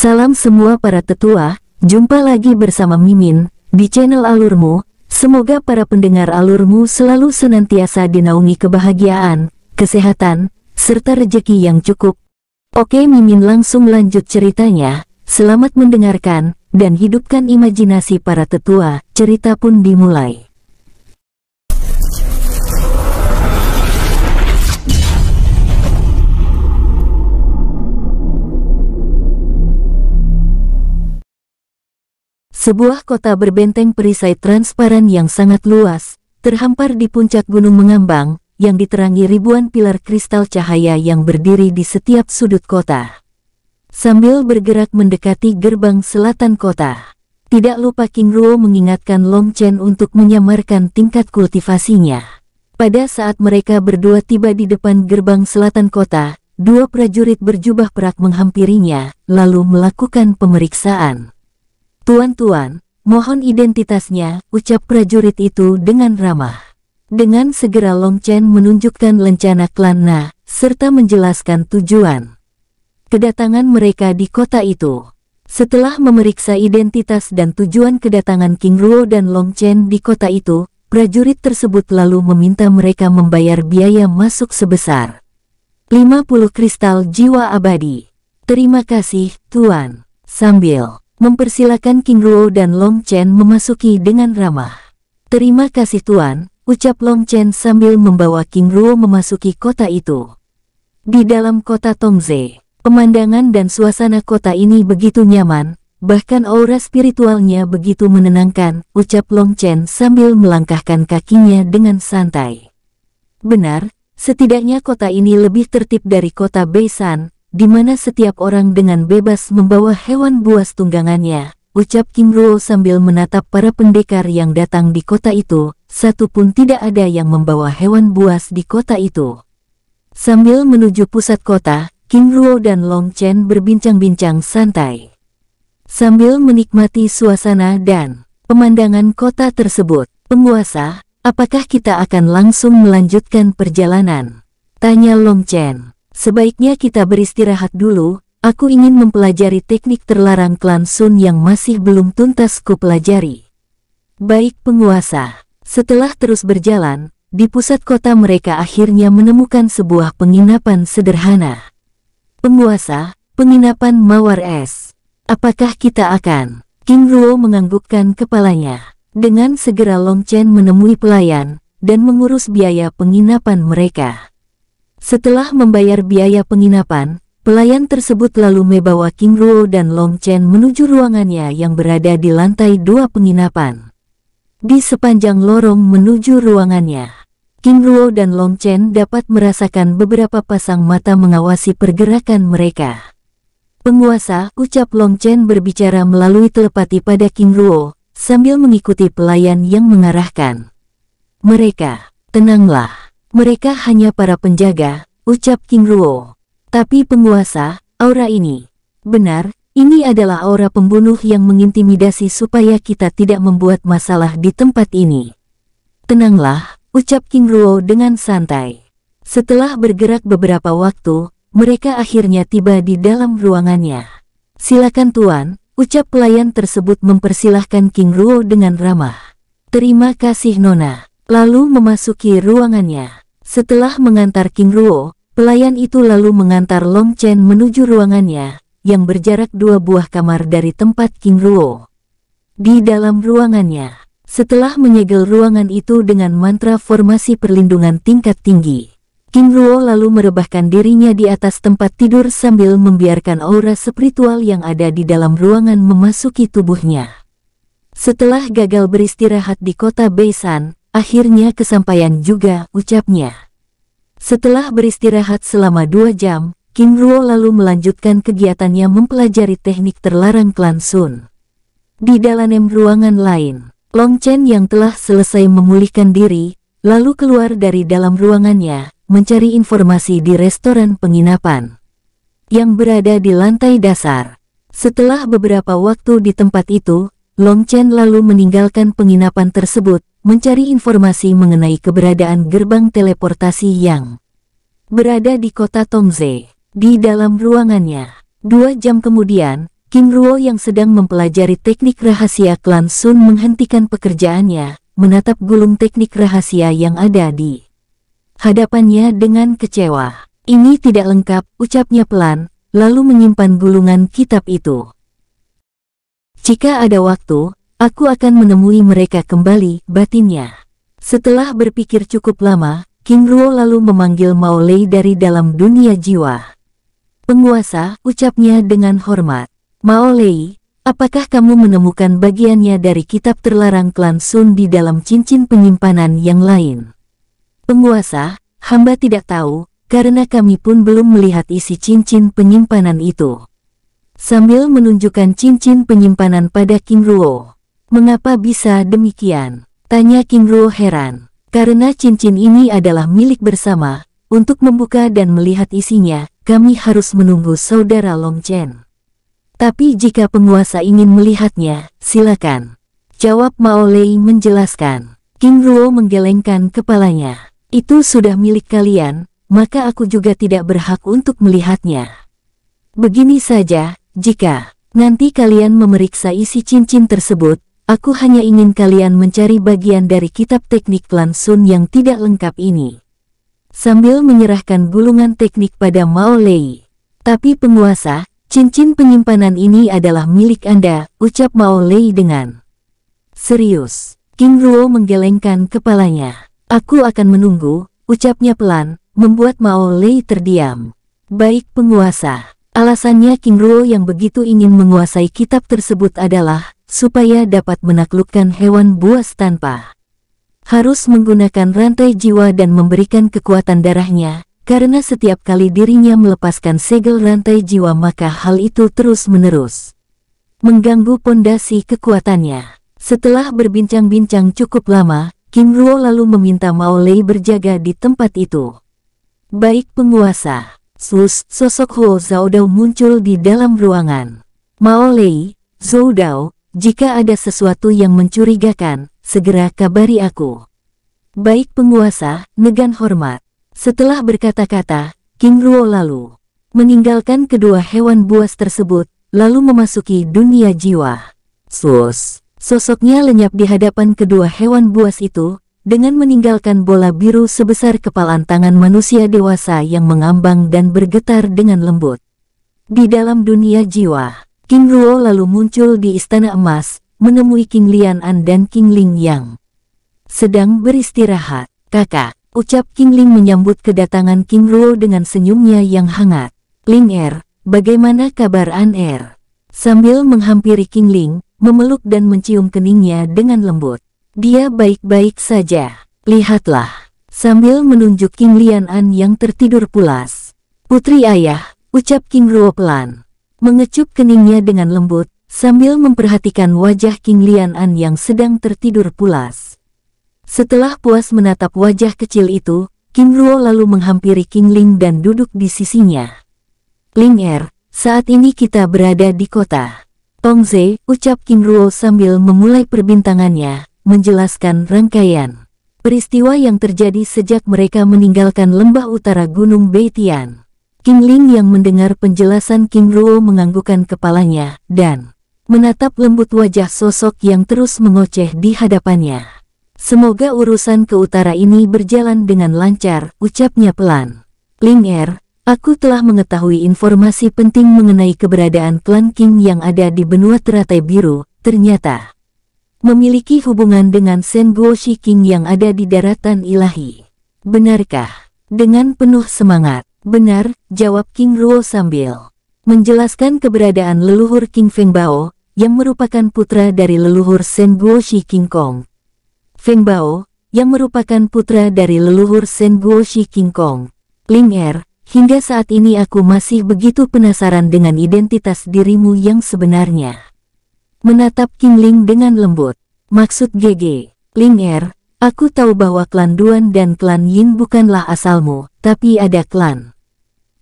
Salam semua para tetua, jumpa lagi bersama Mimin, di channel Alurmu. Semoga para pendengar Alurmu selalu senantiasa dinaungi kebahagiaan, kesehatan, serta rejeki yang cukup. Oke Mimin langsung lanjut ceritanya, selamat mendengarkan, dan hidupkan imajinasi para tetua, cerita pun dimulai. Sebuah kota berbenteng perisai transparan yang sangat luas, terhampar di puncak gunung mengambang, yang diterangi ribuan pilar kristal cahaya yang berdiri di setiap sudut kota. Sambil bergerak mendekati gerbang selatan kota, tidak lupa King Ruo mengingatkan Long Chen untuk menyamarkan tingkat kultivasinya. Pada saat mereka berdua tiba di depan gerbang selatan kota, dua prajurit berjubah perak menghampirinya, lalu melakukan pemeriksaan. Tuan-tuan, mohon identitasnya, ucap prajurit itu dengan ramah. Dengan segera Long Chen menunjukkan lencana klan Na, serta menjelaskan tujuan. Kedatangan mereka di kota itu. Setelah memeriksa identitas dan tujuan kedatangan King Ruo dan Long Chen di kota itu, prajurit tersebut lalu meminta mereka membayar biaya masuk sebesar 50 kristal jiwa abadi. Terima kasih, Tuan. Sambil mempersilakan King Ruo dan Long Chen memasuki dengan ramah. Terima kasih Tuan, ucap Long Chen sambil membawa King Ruo memasuki kota itu. Di dalam kota Tongze, pemandangan dan suasana kota ini begitu nyaman, bahkan aura spiritualnya begitu menenangkan, ucap Long Chen sambil melangkahkan kakinya dengan santai. Benar, setidaknya kota ini lebih tertib dari kota Beisan, di mana setiap orang dengan bebas membawa hewan buas tunggangannya, ucap Kim Ruo sambil menatap para pendekar yang datang di kota itu, satu pun tidak ada yang membawa hewan buas di kota itu. Sambil menuju pusat kota, Kim Ruo dan Long Chen berbincang-bincang santai. Sambil menikmati suasana dan pemandangan kota tersebut, penguasa, apakah kita akan langsung melanjutkan perjalanan? Tanya Long Chen. Sebaiknya kita beristirahat dulu, aku ingin mempelajari teknik terlarang klan Sun yang masih belum tuntas ku pelajari. Baik penguasa, setelah terus berjalan, di pusat kota mereka akhirnya menemukan sebuah penginapan sederhana. Penguasa, penginapan Mawar Es. Apakah kita akan? King Ruo menganggukkan kepalanya. Dengan segera Long Chen menemui pelayan, dan mengurus biaya penginapan mereka. Setelah membayar biaya penginapan, pelayan tersebut lalu membawa King Ruo dan Long Chen menuju ruangannya yang berada di lantai dua penginapan. Di sepanjang lorong menuju ruangannya, King Ruo dan Long Chen dapat merasakan beberapa pasang mata mengawasi pergerakan mereka. Penguasa, ucap Long Chen berbicara melalui telepati pada King Ruo, sambil mengikuti pelayan yang mengarahkan. Mereka, tenanglah. Mereka hanya para penjaga, ucap King Ruo. Tapi penguasa, aura ini. Benar, ini adalah aura pembunuh yang mengintimidasi supaya kita tidak membuat masalah di tempat ini. Tenanglah, ucap King Ruo dengan santai. Setelah bergerak beberapa waktu, mereka akhirnya tiba di dalam ruangannya. Silakan tuan, ucap pelayan tersebut mempersilahkan King Ruo dengan ramah. Terima kasih Nona. Lalu memasuki ruangannya. Setelah mengantar King Ruo, pelayan itu lalu mengantar Long Chen menuju ruangannya, yang berjarak dua buah kamar dari tempat King Ruo. Di dalam ruangannya, setelah menyegel ruangan itu dengan mantra formasi perlindungan tingkat tinggi, King Ruo lalu merebahkan dirinya di atas tempat tidur sambil membiarkan aura spiritual yang ada di dalam ruangan memasuki tubuhnya. Setelah gagal beristirahat di kota Beisan, Akhirnya kesampaian juga, ucapnya. Setelah beristirahat selama dua jam, King Ruo lalu melanjutkan kegiatannya mempelajari teknik terlarang klan Sun. Di dalam ruangan lain, Long Chen yang telah selesai memulihkan diri, lalu keluar dari dalam ruangannya, mencari informasi di restoran penginapan yang berada di lantai dasar. Setelah beberapa waktu di tempat itu, Long Chen lalu meninggalkan penginapan tersebut, mencari informasi mengenai keberadaan gerbang teleportasi yang berada di kota Tongze. Di dalam ruangannya, dua jam kemudian, King Ruo yang sedang mempelajari teknik rahasia klan Sun menghentikan pekerjaannya, menatap gulung teknik rahasia yang ada di hadapannya dengan kecewa. Ini tidak lengkap, ucapnya pelan, lalu menyimpan gulungan kitab itu. Jika ada waktu, aku akan menemui mereka kembali, batinnya. Setelah berpikir cukup lama, King Ruo lalu memanggil Mao Lei dari dalam dunia jiwa. Penguasa, ucapnya dengan hormat. Mao Lei, apakah kamu menemukan bagiannya dari kitab terlarang klan Sun di dalam cincin penyimpanan yang lain? Penguasa, hamba tidak tahu, karena kami pun belum melihat isi cincin penyimpanan itu. Sambil menunjukkan cincin penyimpanan pada King Ruo. Mengapa bisa demikian? Tanya King Ruo heran. Karena cincin ini adalah milik bersama, untuk membuka dan melihat isinya, kami harus menunggu saudara Long Chen. Tapi jika penguasa ingin melihatnya, silakan. Jawab Mao Lei menjelaskan. King Ruo menggelengkan kepalanya. Itu sudah milik kalian, maka aku juga tidak berhak untuk melihatnya. Begini saja, jika nanti kalian memeriksa isi cincin tersebut, aku hanya ingin kalian mencari bagian dari kitab teknik klan Sun yang tidak lengkap ini. Sambil menyerahkan gulungan teknik pada Mao Lei. Tapi penguasa, Cincin penyimpanan ini adalah milik Anda, ucap Mao Lei dengan serius. King Ruo menggelengkan kepalanya. Aku akan menunggu, ucapnya pelan, membuat Mao Lei terdiam. Baik penguasa. Alasannya King Ruo yang begitu ingin menguasai kitab tersebut adalah supaya dapat menaklukkan hewan buas tanpa harus menggunakan rantai jiwa dan memberikan kekuatan darahnya, karena setiap kali dirinya melepaskan segel rantai jiwa maka hal itu terus-menerus mengganggu pondasi kekuatannya. Setelah berbincang-bincang cukup lama, Kim Ruo lalu meminta Mao Lei berjaga di tempat itu. Baik penguasa, Sus, sosok Huo Dao muncul di dalam ruangan. Mao Lei, Dao, jika ada sesuatu yang mencurigakan, segera kabari aku. Baik penguasa, Negan hormat. Setelah berkata-kata, King Ruo lalu meninggalkan kedua hewan buas tersebut, lalu memasuki dunia jiwa. Sus, sosoknya lenyap di hadapan kedua hewan buas itu, dengan meninggalkan bola biru sebesar kepalan tangan manusia dewasa yang mengambang dan bergetar dengan lembut. Di dalam dunia jiwa, King Ruo lalu muncul di Istana Emas, menemui King Lian An dan King Ling Yang. Sedang beristirahat, kakak. Ucap King Ling menyambut kedatangan King Ruo dengan senyumnya yang hangat. Ling Er, bagaimana kabar An Er? Sambil menghampiri King Ling, memeluk dan mencium keningnya dengan lembut. Dia baik-baik saja. Lihatlah. Sambil menunjuk King Lian An yang tertidur pulas. Putri ayah, ucap King Ruo pelan. Mengecup keningnya dengan lembut, sambil memperhatikan wajah King Lian An yang sedang tertidur pulas. Setelah puas menatap wajah kecil itu, King Ruo lalu menghampiri King Ling dan duduk di sisinya. Ling Er, saat ini kita berada di kota. Tongze, ucap King Ruo sambil memulai perbintangannya, menjelaskan rangkaian peristiwa yang terjadi sejak mereka meninggalkan lembah utara Gunung Beitian. King Ling yang mendengar penjelasan King Ruo menganggukkan kepalanya, dan menatap lembut wajah sosok yang terus mengoceh di hadapannya. Semoga urusan ke utara ini berjalan dengan lancar, ucapnya pelan. Ling Er, aku telah mengetahui informasi penting mengenai keberadaan klan King yang ada di benua teratai biru, ternyata memiliki hubungan dengan Sen Guoshi King yang ada di daratan ilahi. Benarkah? Dengan penuh semangat. Benar, jawab King Ruo sambil menjelaskan keberadaan leluhur King Feng Bao, yang merupakan putra dari leluhur Sen Guoshi King Kong. Feng Bao, yang merupakan putra dari leluhur Sen Guoshi King Kong. Ling Er, hingga saat ini aku masih begitu penasaran dengan identitas dirimu yang sebenarnya. Menatap King Ling dengan lembut. Maksud GG, Ling Er, aku tahu bahwa klan Duan dan klan Yin bukanlah asalmu, tapi ada klan.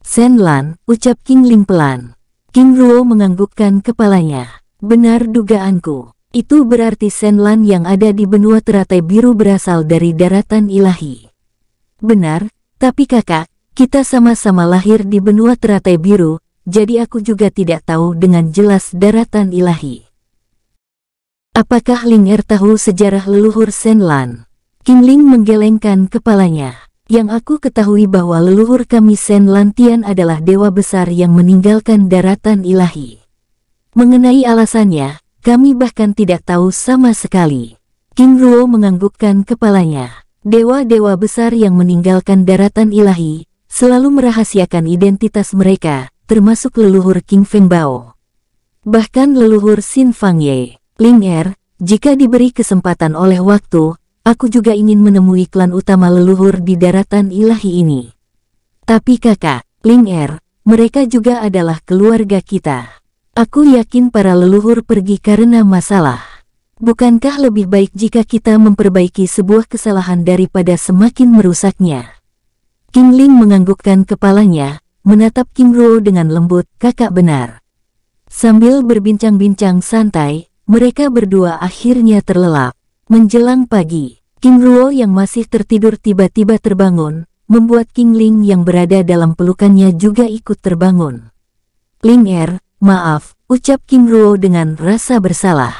Sen Lan, ucap King Ling pelan. King Ruo menganggukkan kepalanya. Benar dugaanku. Itu berarti Senlan yang ada di benua teratai biru berasal dari daratan ilahi. Benar, tapi kakak, kita sama-sama lahir di benua teratai biru, jadi aku juga tidak tahu dengan jelas daratan ilahi. Apakah Ling Er tahu sejarah leluhur Senlan? King Ling menggelengkan kepalanya. Yang aku ketahui bahwa leluhur kami Sen Lantian adalah dewa besar yang meninggalkan daratan ilahi. Mengenai alasannya, kami bahkan tidak tahu sama sekali. King Ruo menganggukkan kepalanya. Dewa-dewa besar yang meninggalkan daratan ilahi, selalu merahasiakan identitas mereka, termasuk leluhur King Feng Bao. Bahkan leluhur Xin Fang Ye, Ling Er, jika diberi kesempatan oleh waktu, Aku juga ingin menemui klan utama leluhur di daratan ilahi ini. Tapi kakak, Ling Er, mereka juga adalah keluarga kita. Aku yakin para leluhur pergi karena masalah. Bukankah lebih baik jika kita memperbaiki sebuah kesalahan daripada semakin merusaknya? King Ling menganggukkan kepalanya, menatap King Ruo dengan lembut, kakak benar. Sambil berbincang-bincang santai, mereka berdua akhirnya terlelap. Menjelang pagi, King Ruo yang masih tertidur tiba-tiba terbangun, membuat King Ling yang berada dalam pelukannya juga ikut terbangun. Ling Er, maaf, ucap King Ruo dengan rasa bersalah.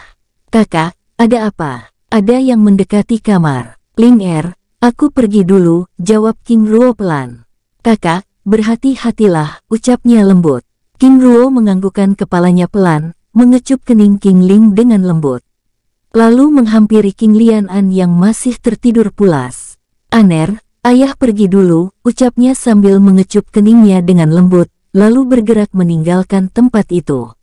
Kakak, ada apa? Ada yang mendekati kamar. Ling Er, aku pergi dulu, jawab King Ruo pelan. Kakak, berhati-hatilah, ucapnya lembut. King Ruo menganggukkan kepalanya pelan, mengecup kening King Ling dengan lembut lalu menghampiri King Lian An yang masih tertidur pulas. Aner, ayah pergi dulu, ucapnya sambil mengecup keningnya dengan lembut, lalu bergerak meninggalkan tempat itu.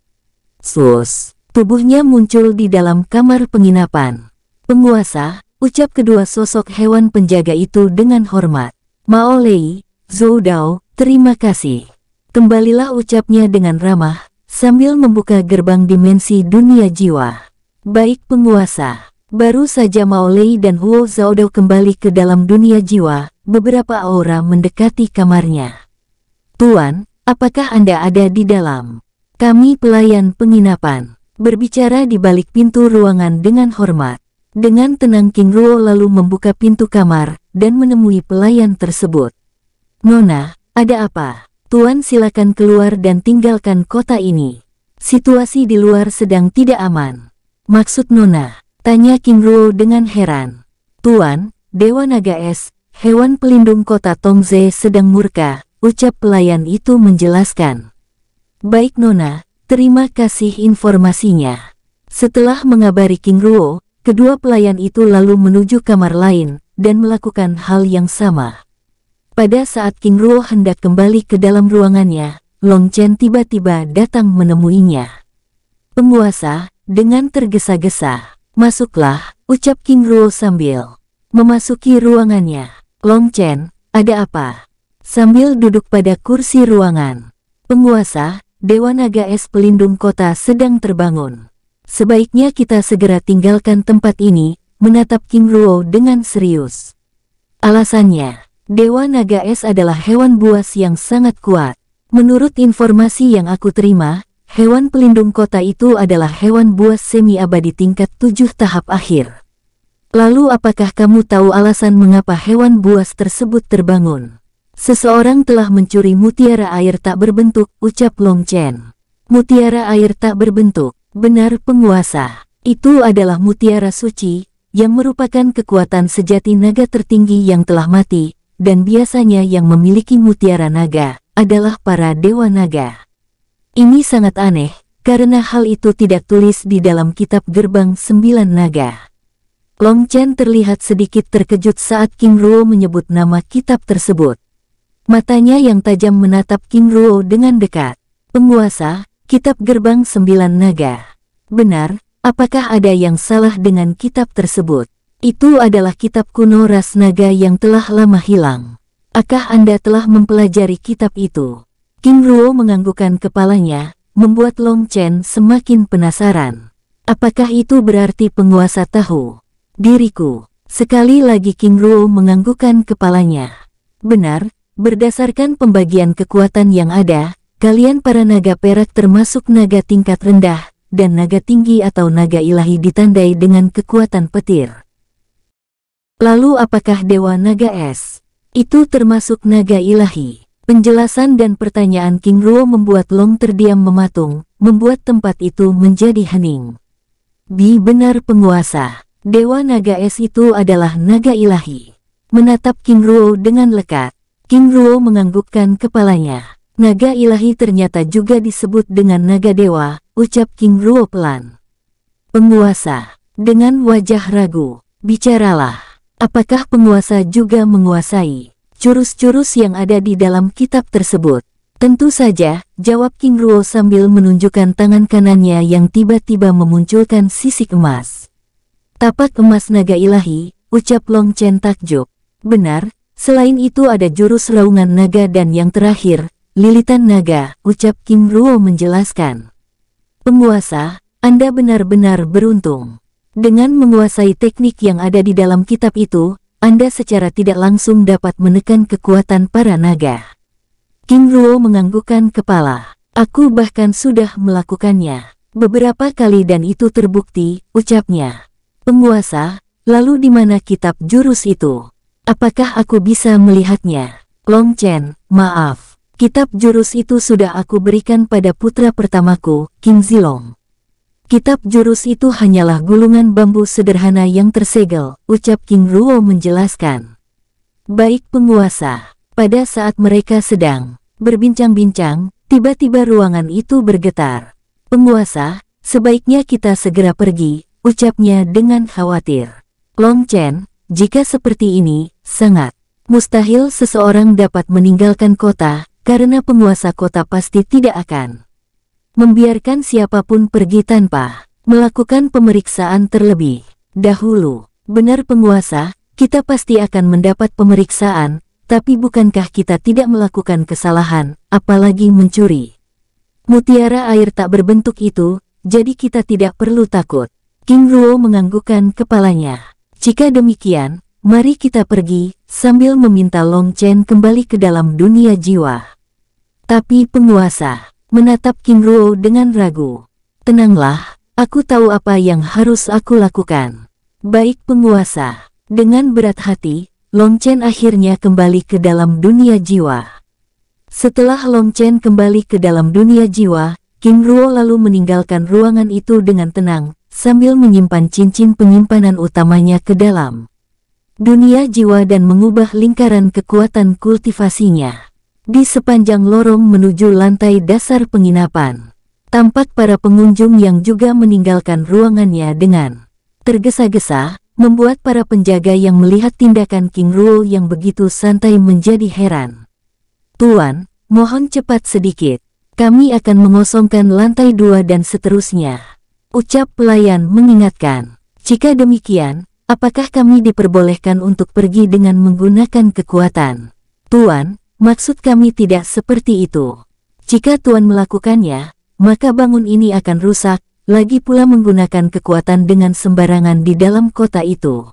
Sus, tubuhnya muncul di dalam kamar penginapan. Penguasa, ucap kedua sosok hewan penjaga itu dengan hormat. Mao Lei, Zhou Dao, terima kasih. Kembalilah ucapnya dengan ramah, sambil membuka gerbang dimensi dunia jiwa. Baik penguasa, baru saja Mao Lei dan Huo Zaodao kembali ke dalam dunia jiwa, beberapa aura mendekati kamarnya. Tuan, apakah Anda ada di dalam? Kami pelayan penginapan. Berbicara di balik pintu ruangan dengan hormat. Dengan tenang King Ruo lalu membuka pintu kamar dan menemui pelayan tersebut. Nona, ada apa? Tuan silakan keluar dan tinggalkan kota ini. Situasi di luar sedang tidak aman. Maksud Nona? Tanya King Ruo dengan heran. Tuan, Dewa Naga Es, hewan pelindung kota Tongze sedang murka, ucap pelayan itu menjelaskan. Baik Nona, terima kasih informasinya. Setelah mengabari King Ruo, kedua pelayan itu lalu menuju kamar lain, dan melakukan hal yang sama. Pada saat King Ruo hendak kembali ke dalam ruangannya, Long Chen tiba-tiba datang menemuinya. Penguasa, dengan tergesa-gesa, masuklah, ucap King Ruo sambil memasuki ruangannya. Long Chen, ada apa? Sambil duduk pada kursi ruangan. Penguasa, Dewa Naga Es pelindung kota sedang terbangun. Sebaiknya kita segera tinggalkan tempat ini, menatap King Ruo dengan serius. Alasannya, Dewa Naga Es adalah hewan buas yang sangat kuat. Menurut informasi yang aku terima, Hewan pelindung kota itu adalah hewan buas semi-abadi tingkat tujuh tahap akhir. Lalu apakah kamu tahu alasan mengapa hewan buas tersebut terbangun? Seseorang telah mencuri mutiara air tak berbentuk, ucap Long Chen. Mutiara air tak berbentuk, benar penguasa. Itu adalah mutiara suci, yang merupakan kekuatan sejati naga tertinggi yang telah mati, dan biasanya yang memiliki mutiara naga adalah para dewa naga. Ini sangat aneh, karena hal itu tidak tulis di dalam kitab gerbang sembilan naga. Long Chen terlihat sedikit terkejut saat King Ruo menyebut nama kitab tersebut. Matanya yang tajam menatap King Ruo dengan dekat. Penguasa, kitab gerbang sembilan naga. Benar, apakah ada yang salah dengan kitab tersebut? Itu adalah kitab kuno ras naga yang telah lama hilang. Akah Anda telah mempelajari kitab itu? King Ruo menganggukkan kepalanya, membuat Long Chen semakin penasaran. Apakah itu berarti penguasa tahu? Diriku. Sekali lagi King Ruo menganggukkan kepalanya. Benar, berdasarkan pembagian kekuatan yang ada, kalian para naga perak termasuk naga tingkat rendah, dan naga tinggi atau naga ilahi ditandai dengan kekuatan petir. Lalu apakah Dewa Naga Es? Itu termasuk naga ilahi. Penjelasan dan pertanyaan King Ruo membuat Long terdiam mematung, membuat tempat itu menjadi hening. Bi benar penguasa. Dewa naga es itu adalah naga ilahi. Menatap King Ruo dengan lekat, King Ruo menganggukkan kepalanya. Naga ilahi ternyata juga disebut dengan naga dewa, ucap King Ruo pelan. Penguasa, dengan wajah ragu, bicaralah. Apakah penguasa juga menguasai? Jurus-jurus yang ada di dalam kitab tersebut. Tentu saja, jawab King Ruo sambil menunjukkan tangan kanannya yang tiba-tiba memunculkan sisik emas. Tapak emas naga ilahi, ucap Long Chen takjub. Benar, selain itu ada jurus raungan naga dan yang terakhir, lilitan naga, ucap King Ruo menjelaskan. Penguasa, Anda benar-benar beruntung. Dengan menguasai teknik yang ada di dalam kitab itu, anda secara tidak langsung dapat menekan kekuatan para naga. King Ruo menganggukkan kepala. Aku bahkan sudah melakukannya. Beberapa kali dan itu terbukti, ucapnya. Penguasa, lalu di mana kitab jurus itu? Apakah aku bisa melihatnya? Long Chen, maaf. Kitab jurus itu sudah aku berikan pada putra pertamaku, King Zilong. Kitab jurus itu hanyalah gulungan bambu sederhana yang tersegel, ucap King Ruo menjelaskan. Baik penguasa, pada saat mereka sedang berbincang-bincang, tiba-tiba ruangan itu bergetar. Penguasa, sebaiknya kita segera pergi, ucapnya dengan khawatir. Long Chen, jika seperti ini, sangat mustahil seseorang dapat meninggalkan kota, karena penguasa kota pasti tidak akan membiarkan siapa pun pergi tanpa melakukan pemeriksaan terlebih dahulu. Benar penguasa, kita pasti akan mendapat pemeriksaan, tapi bukankah kita tidak melakukan kesalahan, apalagi mencuri? Mutiara air tak berbentuk itu, jadi kita tidak perlu takut. King Ruo menganggukkan kepalanya. Jika demikian, mari kita pergi, sambil meminta Long Chen kembali ke dalam dunia jiwa. Tapi penguasa, menatap King Ruo dengan ragu. Tenanglah, aku tahu apa yang harus aku lakukan. Baik penguasa, dengan berat hati, Long Chen akhirnya kembali ke dalam dunia jiwa. Setelah Long Chen kembali ke dalam dunia jiwa, King Ruo lalu meninggalkan ruangan itu dengan tenang, sambil menyimpan cincin penyimpanan utamanya ke dalam dunia jiwa dan mengubah lingkaran kekuatan kultivasinya. Di sepanjang lorong menuju lantai dasar penginapan, tampak para pengunjung yang juga meninggalkan ruangannya dengan tergesa-gesa, membuat para penjaga yang melihat tindakan King Ruo yang begitu santai menjadi heran. Tuan, mohon cepat sedikit. Kami akan mengosongkan lantai dua dan seterusnya. Ucap pelayan mengingatkan. Jika demikian, apakah kami diperbolehkan untuk pergi dengan menggunakan kekuatan? Tuan, Maksud kami tidak seperti itu. Jika Tuan melakukannya, maka bangun ini akan rusak, lagi pula menggunakan kekuatan dengan sembarangan di dalam kota itu.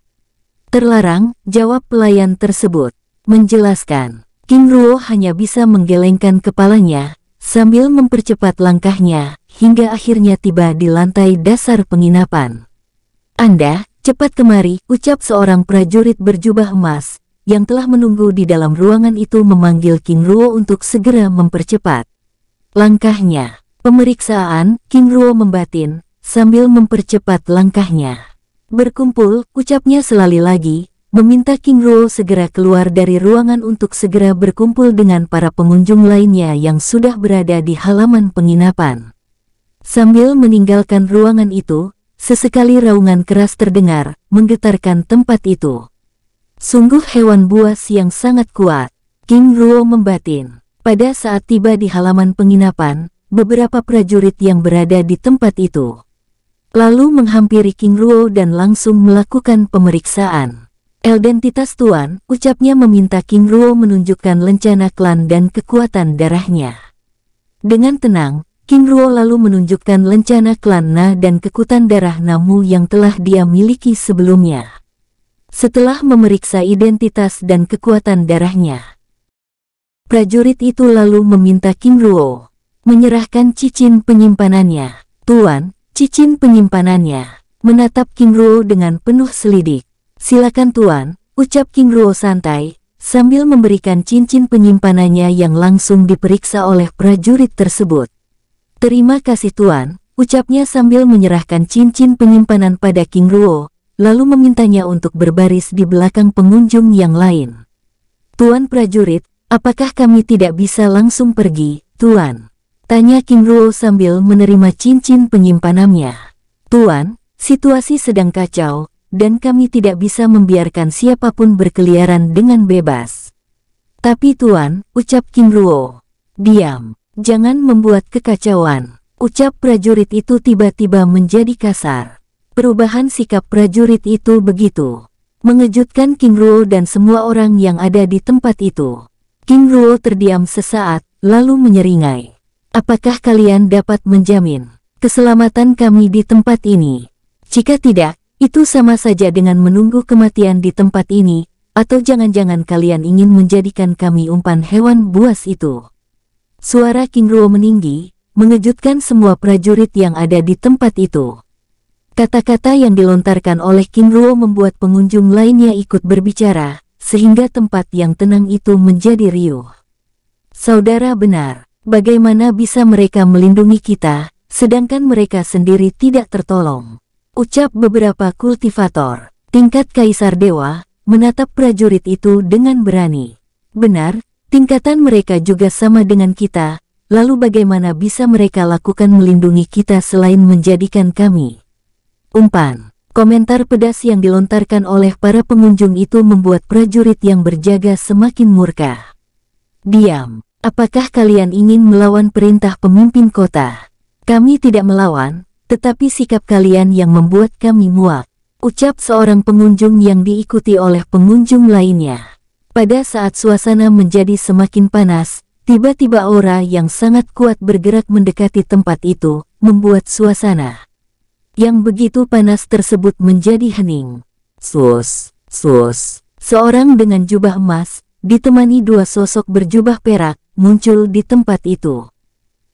Terlarang, jawab pelayan tersebut. Menjelaskan, King Ruo hanya bisa menggelengkan kepalanya, sambil mempercepat langkahnya, hingga akhirnya tiba di lantai dasar penginapan. Anda, cepat kemari, ucap seorang prajurit berjubah emas, yang telah menunggu di dalam ruangan itu memanggil King Ruo untuk segera mempercepat. Langkahnya, pemeriksaan, King Ruo membatin, sambil mempercepat langkahnya. Berkumpul, ucapnya selali lagi, meminta King Ruo segera keluar dari ruangan untuk segera berkumpul dengan para pengunjung lainnya yang sudah berada di halaman penginapan. Sambil meninggalkan ruangan itu, sesekali raungan keras terdengar, menggetarkan tempat itu. Sungguh hewan buas yang sangat kuat. King Ruo membatin. Pada saat tiba di halaman penginapan, beberapa prajurit yang berada di tempat itu lalu menghampiri King Ruo dan langsung melakukan pemeriksaan. Identitas Tuan, ucapnya meminta King Ruo menunjukkan lencana klan dan kekuatan darahnya. Dengan tenang, King Ruo lalu menunjukkan lencana klan Na dan kekuatan darah Namu yang telah dia miliki sebelumnya. Setelah memeriksa identitas dan kekuatan darahnya, prajurit itu lalu meminta King Ruo menyerahkan cincin penyimpanannya. Tuan, cincin penyimpanannya. Menatap King Ruo dengan penuh selidik. Silakan Tuan, ucap King Ruo santai, sambil memberikan cincin penyimpanannya yang langsung diperiksa oleh prajurit tersebut. Terima kasih Tuan, ucapnya sambil menyerahkan cincin penyimpanan pada King Ruo, lalu memintanya untuk berbaris di belakang pengunjung yang lain. Tuan prajurit, apakah kami tidak bisa langsung pergi, Tuan? Tanya King Ruo sambil menerima cincin penyimpanannya. Tuan, situasi sedang kacau, dan kami tidak bisa membiarkan siapa pun berkeliaran dengan bebas. Tapi Tuan, ucap King Ruo. Diam, jangan membuat kekacauan. Ucap prajurit itu tiba-tiba menjadi kasar. Perubahan sikap prajurit itu begitu. Mengejutkan King Ruo dan semua orang yang ada di tempat itu. King Ruo terdiam sesaat, lalu menyeringai. Apakah kalian dapat menjamin keselamatan kami di tempat ini? Jika tidak, itu sama saja dengan menunggu kematian di tempat ini, atau jangan-jangan kalian ingin menjadikan kami umpan hewan buas itu. Suara King Ruo meninggi, mengejutkan semua prajurit yang ada di tempat itu. Kata-kata yang dilontarkan oleh King Ruo membuat pengunjung lainnya ikut berbicara, sehingga tempat yang tenang itu menjadi riuh. Saudara benar, bagaimana bisa mereka melindungi kita, sedangkan mereka sendiri tidak tertolong? Ucap beberapa kultivator, tingkat Kaisar Dewa, menatap prajurit itu dengan berani. Benar, tingkatan mereka juga sama dengan kita, lalu bagaimana bisa mereka lakukan melindungi kita selain menjadikan kami? Umpan, komentar pedas yang dilontarkan oleh para pengunjung itu membuat prajurit yang berjaga semakin murka. Diam, apakah kalian ingin melawan perintah pemimpin kota? Kami tidak melawan, tetapi sikap kalian yang membuat kami muak. Ucap seorang pengunjung yang diikuti oleh pengunjung lainnya. Pada saat suasana menjadi semakin panas, tiba-tiba aura yang sangat kuat bergerak mendekati tempat itu, membuat suasana yang begitu panas tersebut menjadi hening. Sus, sus, seorang dengan jubah emas, ditemani dua sosok berjubah perak, muncul di tempat itu.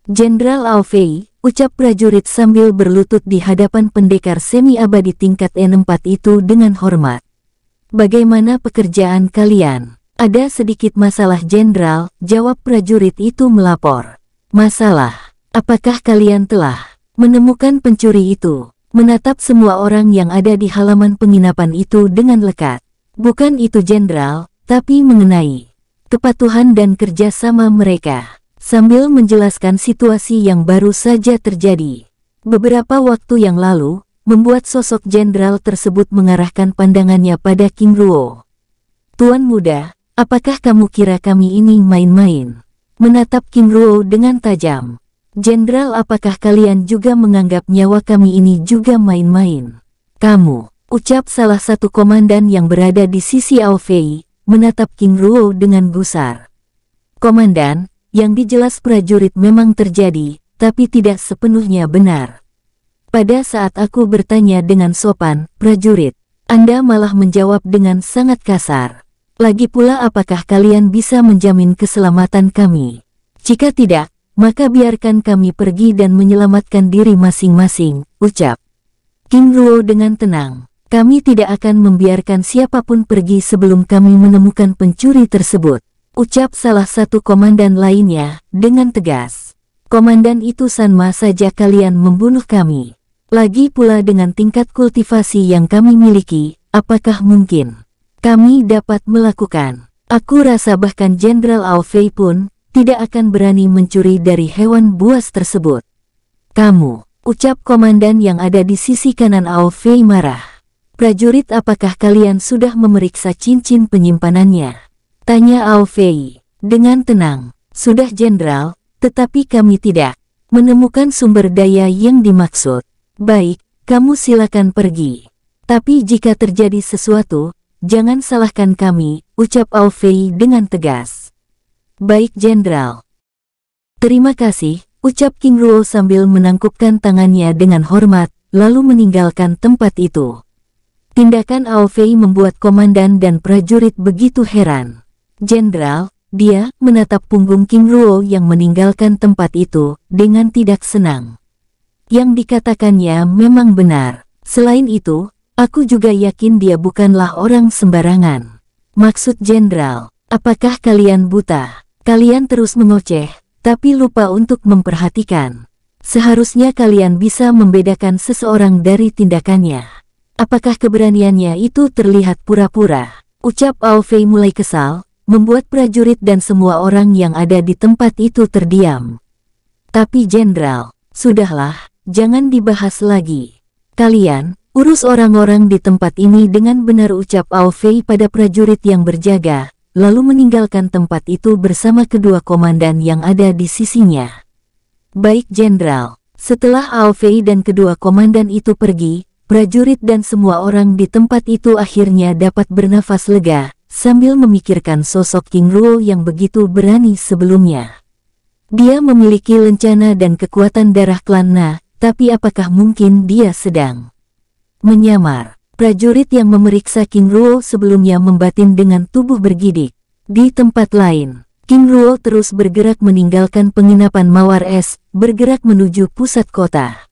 Jenderal Alfei, ucap prajurit sambil berlutut di hadapan pendekar semi-abadi tingkat N4 itu dengan hormat. Bagaimana pekerjaan kalian? Ada sedikit masalah jenderal, jawab prajurit itu melapor. Masalah? Apakah kalian telah menemukan pencuri itu? Menatap semua orang yang ada di halaman penginapan itu dengan lekat. Bukan itu jenderal, tapi mengenai kepatuhan dan kerjasama mereka sambil menjelaskan situasi yang baru saja terjadi. Beberapa waktu yang lalu, membuat sosok jenderal tersebut mengarahkan pandangannya pada King Ruo. Tuan muda, apakah kamu kira kami ini main-main? Menatap King Ruo dengan tajam. Jenderal apakah kalian juga menganggap nyawa kami ini juga main-main? Kamu, ucap salah satu komandan yang berada di sisi Alfei, menatap King Ruo dengan gusar. Komandan, yang dijelas prajurit memang terjadi, tapi tidak sepenuhnya benar. Pada saat aku bertanya dengan sopan, prajurit, Anda malah menjawab dengan sangat kasar. Lagi pula apakah kalian bisa menjamin keselamatan kami? Jika tidak, maka biarkan kami pergi dan menyelamatkan diri masing-masing, ucap. King Ruo dengan tenang, kami tidak akan membiarkan siapa pun pergi sebelum kami menemukan pencuri tersebut ucap salah satu komandan lainnya, dengan tegas. Komandan itu sanma saja kalian membunuh kami. Lagi pula dengan tingkat kultivasi yang kami miliki, apakah mungkin kami dapat melakukan? Aku rasa bahkan Jenderal Alfei pun tidak akan berani mencuri dari hewan buas tersebut. Kamu, ucap komandan yang ada di sisi kanan Alfei marah. Prajurit apakah kalian sudah memeriksa cincin penyimpanannya? Tanya Alfei. Dengan tenang, sudah jenderal, tetapi kami tidak menemukan sumber daya yang dimaksud. Baik, kamu silakan pergi. Tapi jika terjadi sesuatu, jangan salahkan kami, ucap Alfei dengan tegas. Baik jenderal. Terima kasih, ucap King Ruo sambil menangkupkan tangannya dengan hormat, lalu meninggalkan tempat itu. Tindakan Alfei membuat komandan dan prajurit begitu heran. Jenderal, dia menatap punggung King Ruo yang meninggalkan tempat itu dengan tidak senang. Yang dikatakannya memang benar. Selain itu, aku juga yakin dia bukanlah orang sembarangan. Maksud Jenderal, Apakah kalian buta? Kalian terus mengoceh, tapi lupa untuk memperhatikan. Seharusnya kalian bisa membedakan seseorang dari tindakannya. Apakah keberaniannya itu terlihat pura-pura? Ucap Alfei mulai kesal, membuat prajurit dan semua orang yang ada di tempat itu terdiam. Tapi Jenderal, sudahlah, jangan dibahas lagi. Kalian, urus orang-orang di tempat ini dengan benar ucap Alfei pada prajurit yang berjaga, lalu meninggalkan tempat itu bersama kedua komandan yang ada di sisinya. Baik Jenderal, setelah Alfei dan kedua komandan itu pergi, prajurit dan semua orang di tempat itu akhirnya dapat bernafas lega, sambil memikirkan sosok King Ruo yang begitu berani sebelumnya. Dia memiliki lencana dan kekuatan darah klan Na, tapi apakah mungkin dia sedang menyamar? Prajurit yang memeriksa King Ruo sebelumnya membatin dengan tubuh bergidik. Di tempat lain, King Ruo terus bergerak meninggalkan penginapan Mawar Es, bergerak menuju pusat kota.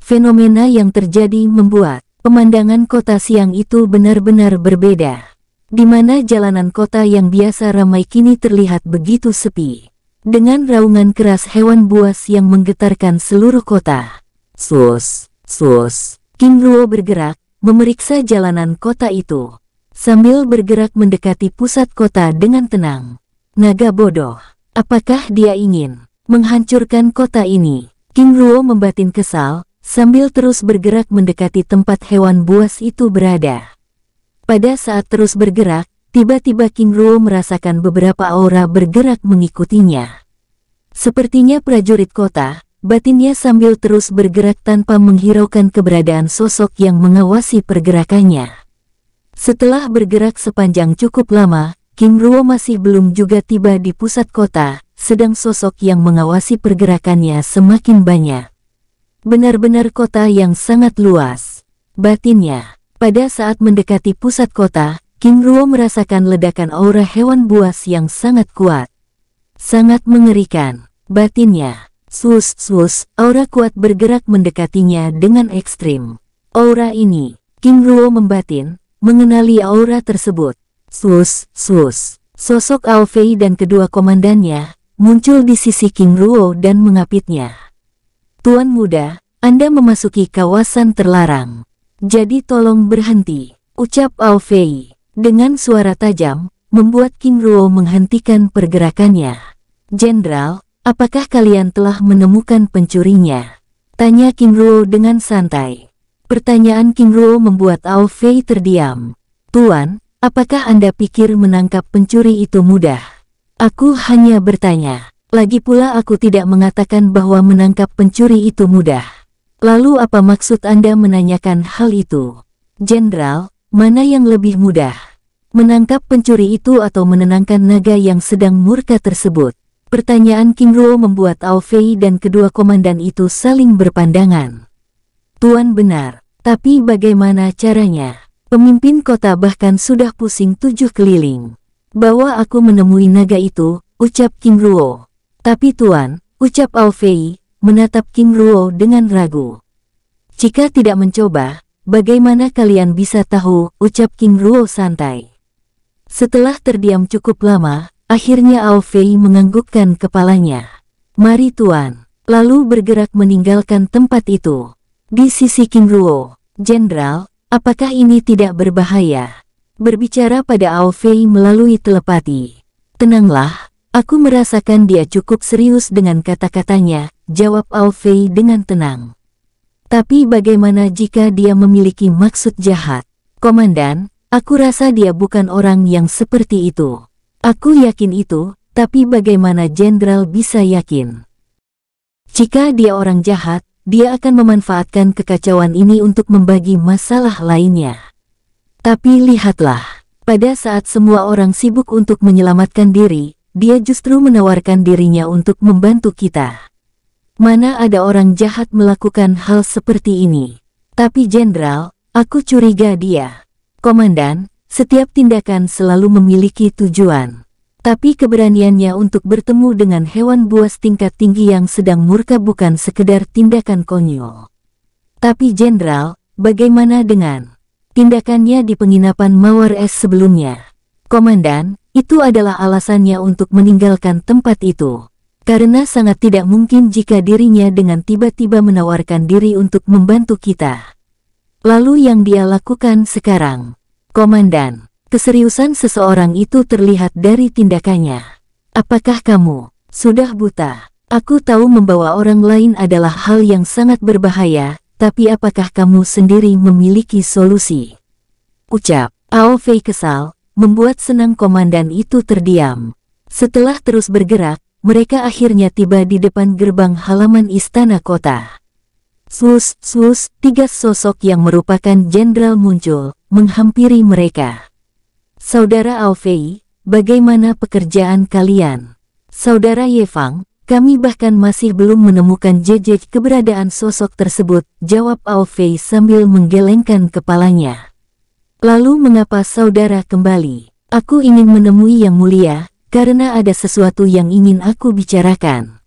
Fenomena yang terjadi membuat pemandangan kota siang itu benar-benar berbeda di mana jalanan kota yang biasa ramai kini terlihat begitu sepi. Dengan raungan keras hewan buas yang menggetarkan seluruh kota. Sus, sus. King Ruo bergerak, memeriksa jalanan kota itu. Sambil bergerak mendekati pusat kota dengan tenang. Naga bodoh, apakah dia ingin menghancurkan kota ini? King Ruo membatin kesal, sambil terus bergerak mendekati tempat hewan buas itu berada. Pada saat terus bergerak, tiba-tiba King Ruo merasakan beberapa aura bergerak mengikutinya. Sepertinya prajurit kota, batinnya sambil terus bergerak tanpa menghiraukan keberadaan sosok yang mengawasi pergerakannya. Setelah bergerak sepanjang cukup lama, King Ruo masih belum juga tiba di pusat kota, sedang sosok yang mengawasi pergerakannya semakin banyak. Benar-benar kota yang sangat luas. Batinnya, pada saat mendekati pusat kota, King Ruo merasakan ledakan aura hewan buas yang sangat kuat. Sangat mengerikan. Batinnya, sus sus, aura kuat bergerak mendekatinya dengan ekstrim. Aura ini, King Ruo membatin, mengenali aura tersebut. Sus sus, sosok Alfei dan kedua komandannya, muncul di sisi King Ruo dan mengapitnya. Tuan muda, Anda memasuki kawasan terlarang. Jadi tolong berhenti, ucap Alfei. Dengan suara tajam, membuat King Ruo menghentikan pergerakannya. Jenderal, apakah kalian telah menemukan pencurinya? Tanya King Ruo dengan santai. Pertanyaan King Ruo membuat Alfei terdiam. Tuan, apakah Anda pikir menangkap pencuri itu mudah? Aku hanya bertanya. Lagi pula aku tidak mengatakan bahwa menangkap pencuri itu mudah. Lalu apa maksud Anda menanyakan hal itu? Jenderal, mana yang lebih mudah? Menangkap pencuri itu atau menenangkan naga yang sedang murka tersebut? Pertanyaan King Ruo membuat Alfei dan kedua komandan itu saling berpandangan. Tuan benar, tapi bagaimana caranya? Pemimpin kota bahkan sudah pusing tujuh keliling. Bahwa aku menemui naga itu, ucap King Ruo. Tapi tuan, ucap Alfei, menatap King Ruo dengan ragu. Jika tidak mencoba, bagaimana kalian bisa tahu, ucap King Ruo santai. Setelah terdiam cukup lama, akhirnya Ao Fei menganggukkan kepalanya. Mari tuan, lalu bergerak meninggalkan tempat itu. Di sisi King Ruo, Jenderal, apakah ini tidak berbahaya? Berbicara pada Ao Fei melalui telepati. Tenanglah, Aku merasakan dia cukup serius dengan kata-katanya, jawab Alfei dengan tenang. Tapi bagaimana jika dia memiliki maksud jahat? Komandan, aku rasa dia bukan orang yang seperti itu. Aku yakin itu, tapi bagaimana jenderal bisa yakin? Jika dia orang jahat, dia akan memanfaatkan kekacauan ini untuk membagi masalah lainnya. Tapi lihatlah, pada saat semua orang sibuk untuk menyelamatkan diri, dia justru menawarkan dirinya untuk membantu kita. Mana ada orang jahat melakukan hal seperti ini. Tapi Jenderal, aku curiga dia. Komandan, setiap tindakan selalu memiliki tujuan. Tapi keberaniannya untuk bertemu dengan hewan buas tingkat tinggi yang sedang murka bukan sekedar tindakan konyol. Tapi Jenderal, bagaimana dengan tindakannya di penginapan Mawar Es sebelumnya? Komandan, itu adalah alasannya untuk meninggalkan tempat itu. Karena sangat tidak mungkin jika dirinya dengan tiba-tiba menawarkan diri untuk membantu kita. Lalu yang dia lakukan sekarang, Komandan, keseriusan seseorang itu terlihat dari tindakannya. Apakah kamu sudah buta? Aku tahu membawa orang lain adalah hal yang sangat berbahaya, tapi apakah kamu sendiri memiliki solusi? Ucap, Ao Fei kesal, membuat senang komandan itu terdiam. Setelah terus bergerak, mereka akhirnya tiba di depan gerbang halaman istana kota. Sus, sus, tiga sosok yang merupakan jenderal muncul, menghampiri mereka. Saudara Fei, bagaimana pekerjaan kalian? Saudara Fang, kami bahkan masih belum menemukan jejak keberadaan sosok tersebut, jawab Fei sambil menggelengkan kepalanya. Lalu mengapa saudara kembali? Aku ingin menemui yang mulia, karena ada sesuatu yang ingin aku bicarakan.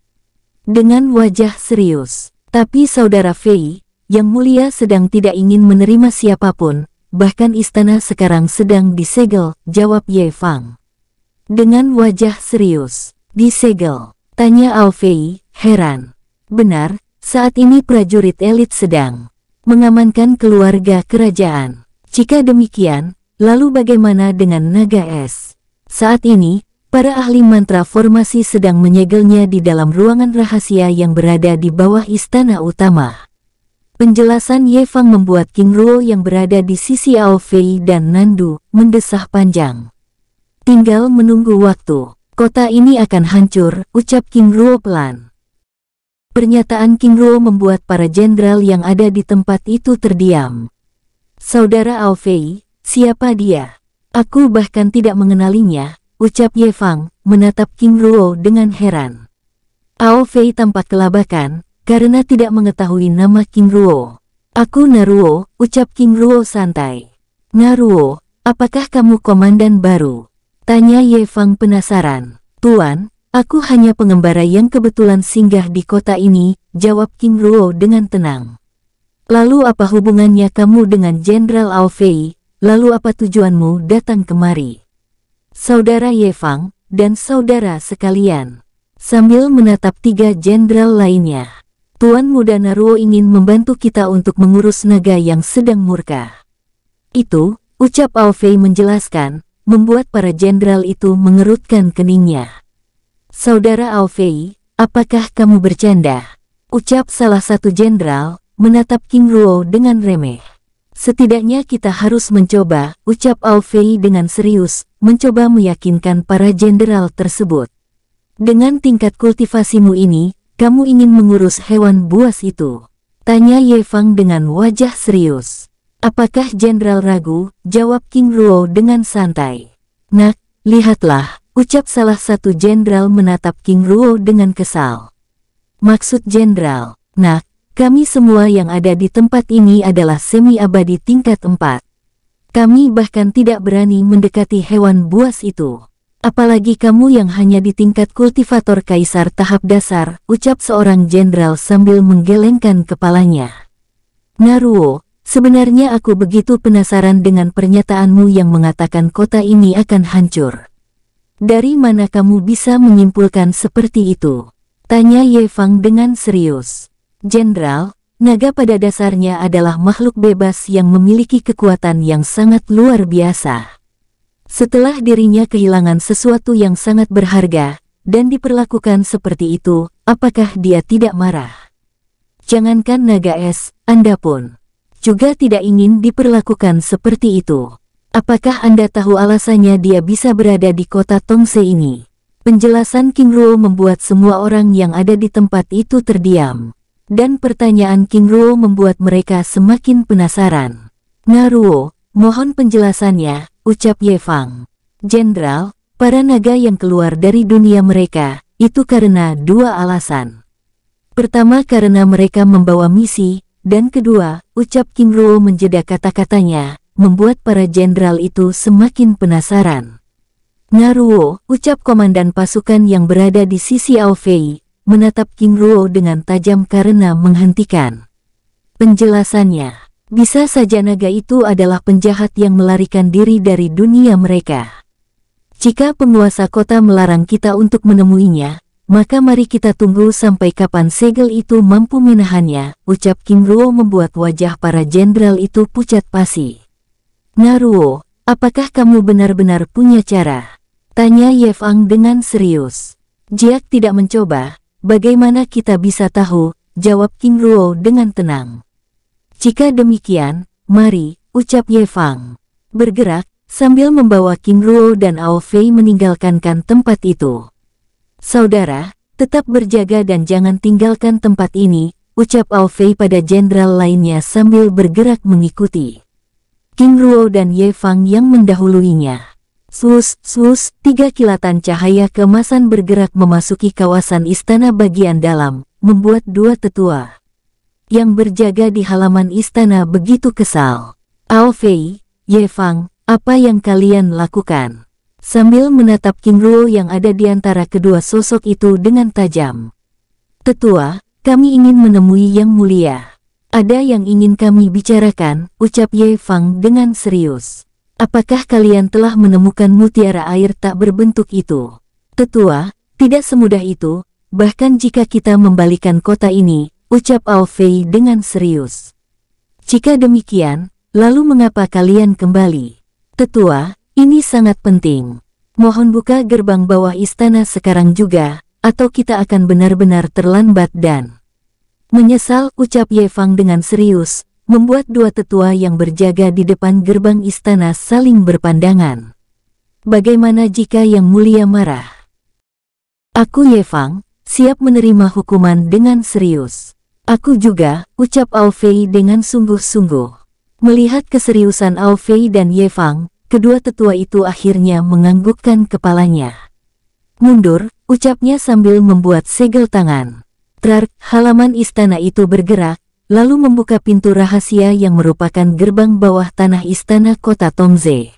Dengan wajah serius, tapi saudara Fei, yang mulia sedang tidak ingin menerima siapa pun, bahkan istana sekarang sedang disegel, jawab Ye Fang. Dengan wajah serius, disegel, tanya Ao Fei, heran. Benar, saat ini prajurit elit sedang mengamankan keluarga kerajaan. Jika demikian, lalu bagaimana dengan naga es? Saat ini, para ahli mantra formasi sedang menyegelnya di dalam ruangan rahasia yang berada di bawah istana utama. Penjelasan Ye Fang membuat King Ruo yang berada di sisi Ao Fei dan Nandu mendesah panjang. Tinggal menunggu waktu. Kota ini akan hancur, ucap King Ruo pelan. Pernyataan King Ruo membuat para jenderal yang ada di tempat itu terdiam. Saudara Alfei, siapa dia? Aku bahkan tidak mengenalinya, ucap Ye Fang, menatap King Ruo dengan heran. Ao Fei tampak kelabakan, karena tidak mengetahui nama King Ruo. Aku Naruo, ucap King Ruo santai. Naruo, apakah kamu komandan baru? Tanya Ye Fang penasaran. Tuan, aku hanya pengembara yang kebetulan singgah di kota ini, jawab King Ruo dengan tenang. Lalu apa hubungannya kamu dengan Jenderal Fei? Lalu apa tujuanmu datang kemari? Saudara Yefang dan saudara sekalian. Sambil menatap tiga jenderal lainnya. Tuan Muda Naruo ingin membantu kita untuk mengurus naga yang sedang murka. Itu, ucap Fei menjelaskan, membuat para jenderal itu mengerutkan keningnya. Saudara Fei, apakah kamu bercanda? Ucap salah satu jenderal, menatap King Ruo dengan remeh. Setidaknya kita harus mencoba, ucap Fei dengan serius, mencoba meyakinkan para jenderal tersebut. Dengan tingkat kultivasimu ini, kamu ingin mengurus hewan buas itu? Tanya Ye Fang dengan wajah serius. Apakah jenderal ragu? Jawab King Ruo dengan santai. Nak, lihatlah, ucap salah satu jenderal menatap King Ruo dengan kesal. Maksud jenderal, nak, kami semua yang ada di tempat ini adalah semi-abadi tingkat 4. Kami bahkan tidak berani mendekati hewan buas itu. Apalagi kamu yang hanya di tingkat kultivator kaisar tahap dasar, ucap seorang jenderal sambil menggelengkan kepalanya. Naruo, sebenarnya aku begitu penasaran dengan pernyataanmu yang mengatakan kota ini akan hancur. Dari mana kamu bisa menyimpulkan seperti itu? Tanya Ye Fang dengan serius. Jenderal, naga pada dasarnya adalah makhluk bebas yang memiliki kekuatan yang sangat luar biasa. Setelah dirinya kehilangan sesuatu yang sangat berharga, dan diperlakukan seperti itu, apakah dia tidak marah? Jangankan naga es, Anda pun juga tidak ingin diperlakukan seperti itu. Apakah Anda tahu alasannya dia bisa berada di kota Tongse ini? Penjelasan King Ruo membuat semua orang yang ada di tempat itu terdiam. Dan pertanyaan King Ruo membuat mereka semakin penasaran. Naruo, mohon penjelasannya, ucap Ye Fang. Jenderal, para naga yang keluar dari dunia mereka, itu karena dua alasan. Pertama karena mereka membawa misi, dan kedua, ucap King Ruo menjeda kata-katanya, membuat para jenderal itu semakin penasaran. Naruo, ucap komandan pasukan yang berada di sisi Fei menatap King Ruo dengan tajam karena menghentikan. Penjelasannya, bisa saja naga itu adalah penjahat yang melarikan diri dari dunia mereka. Jika penguasa kota melarang kita untuk menemuinya, maka mari kita tunggu sampai kapan segel itu mampu menahannya, ucap Kim Ruo membuat wajah para jenderal itu pucat pasi. Naruo, apakah kamu benar-benar punya cara? Tanya Ye Fang dengan serius. Jiak tidak mencoba, bagaimana kita bisa tahu, jawab Kim Ruo dengan tenang. Jika demikian, mari, ucap Ye Fang. Bergerak, sambil membawa King Ruo dan Ao Fei meninggalkan tempat itu. Saudara, tetap berjaga dan jangan tinggalkan tempat ini, ucap Ao Fei pada jenderal lainnya sambil bergerak mengikuti. King Ruo dan Ye Fang yang mendahuluinya. Sus, sus, tiga kilatan cahaya kemasan bergerak memasuki kawasan istana bagian dalam, membuat dua tetua yang berjaga di halaman istana begitu kesal. Ao Fei, Ye Fang, apa yang kalian lakukan? Sambil menatap King Ruo yang ada di antara kedua sosok itu dengan tajam. Tetua, kami ingin menemui Yang Mulia. Ada yang ingin kami bicarakan, ucap Ye Fang dengan serius. Apakah kalian telah menemukan mutiara air tak berbentuk itu? Tetua, tidak semudah itu, bahkan jika kita membalikan kota ini, ucap Fei dengan serius. Jika demikian, lalu mengapa kalian kembali? Tetua, ini sangat penting. Mohon buka gerbang bawah istana sekarang juga, atau kita akan benar-benar terlambat dan... Menyesal ucap Ye Fang dengan serius, membuat dua tetua yang berjaga di depan gerbang istana saling berpandangan. Bagaimana jika Yang Mulia marah? Aku Ye Fang, siap menerima hukuman dengan serius. Aku juga, ucap Fei dengan sungguh-sungguh. Melihat keseriusan Ao Fei dan Ye Fang, kedua tetua itu akhirnya menganggukkan kepalanya. Mundur, ucapnya sambil membuat segel tangan. Trar, halaman istana itu bergerak, lalu membuka pintu rahasia yang merupakan gerbang bawah tanah istana kota Tongze.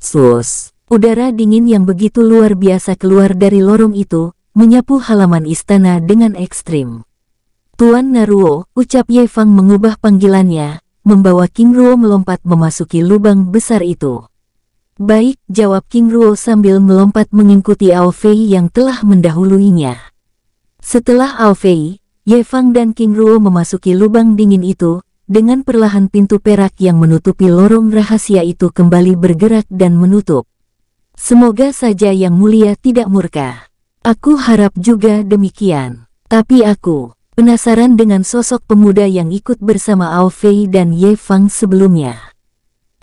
Sus, udara dingin yang begitu luar biasa keluar dari lorong itu, menyapu halaman istana dengan ekstrim. Tuan Naruo, ucap Ye Fang mengubah panggilannya, membawa King Ruo melompat memasuki lubang besar itu. Baik, jawab King Ruo sambil melompat mengikuti Ao Fei yang telah mendahuluinya. Setelah Ao Fei, Ye Fang dan King Ruo memasuki lubang dingin itu, dengan perlahan pintu perak yang menutupi lorong rahasia itu kembali bergerak dan menutup. Semoga saja Yang Mulia tidak murka. Aku harap juga demikian. Tapi aku, penasaran dengan sosok pemuda yang ikut bersama Ao Fei dan Ye Fang sebelumnya.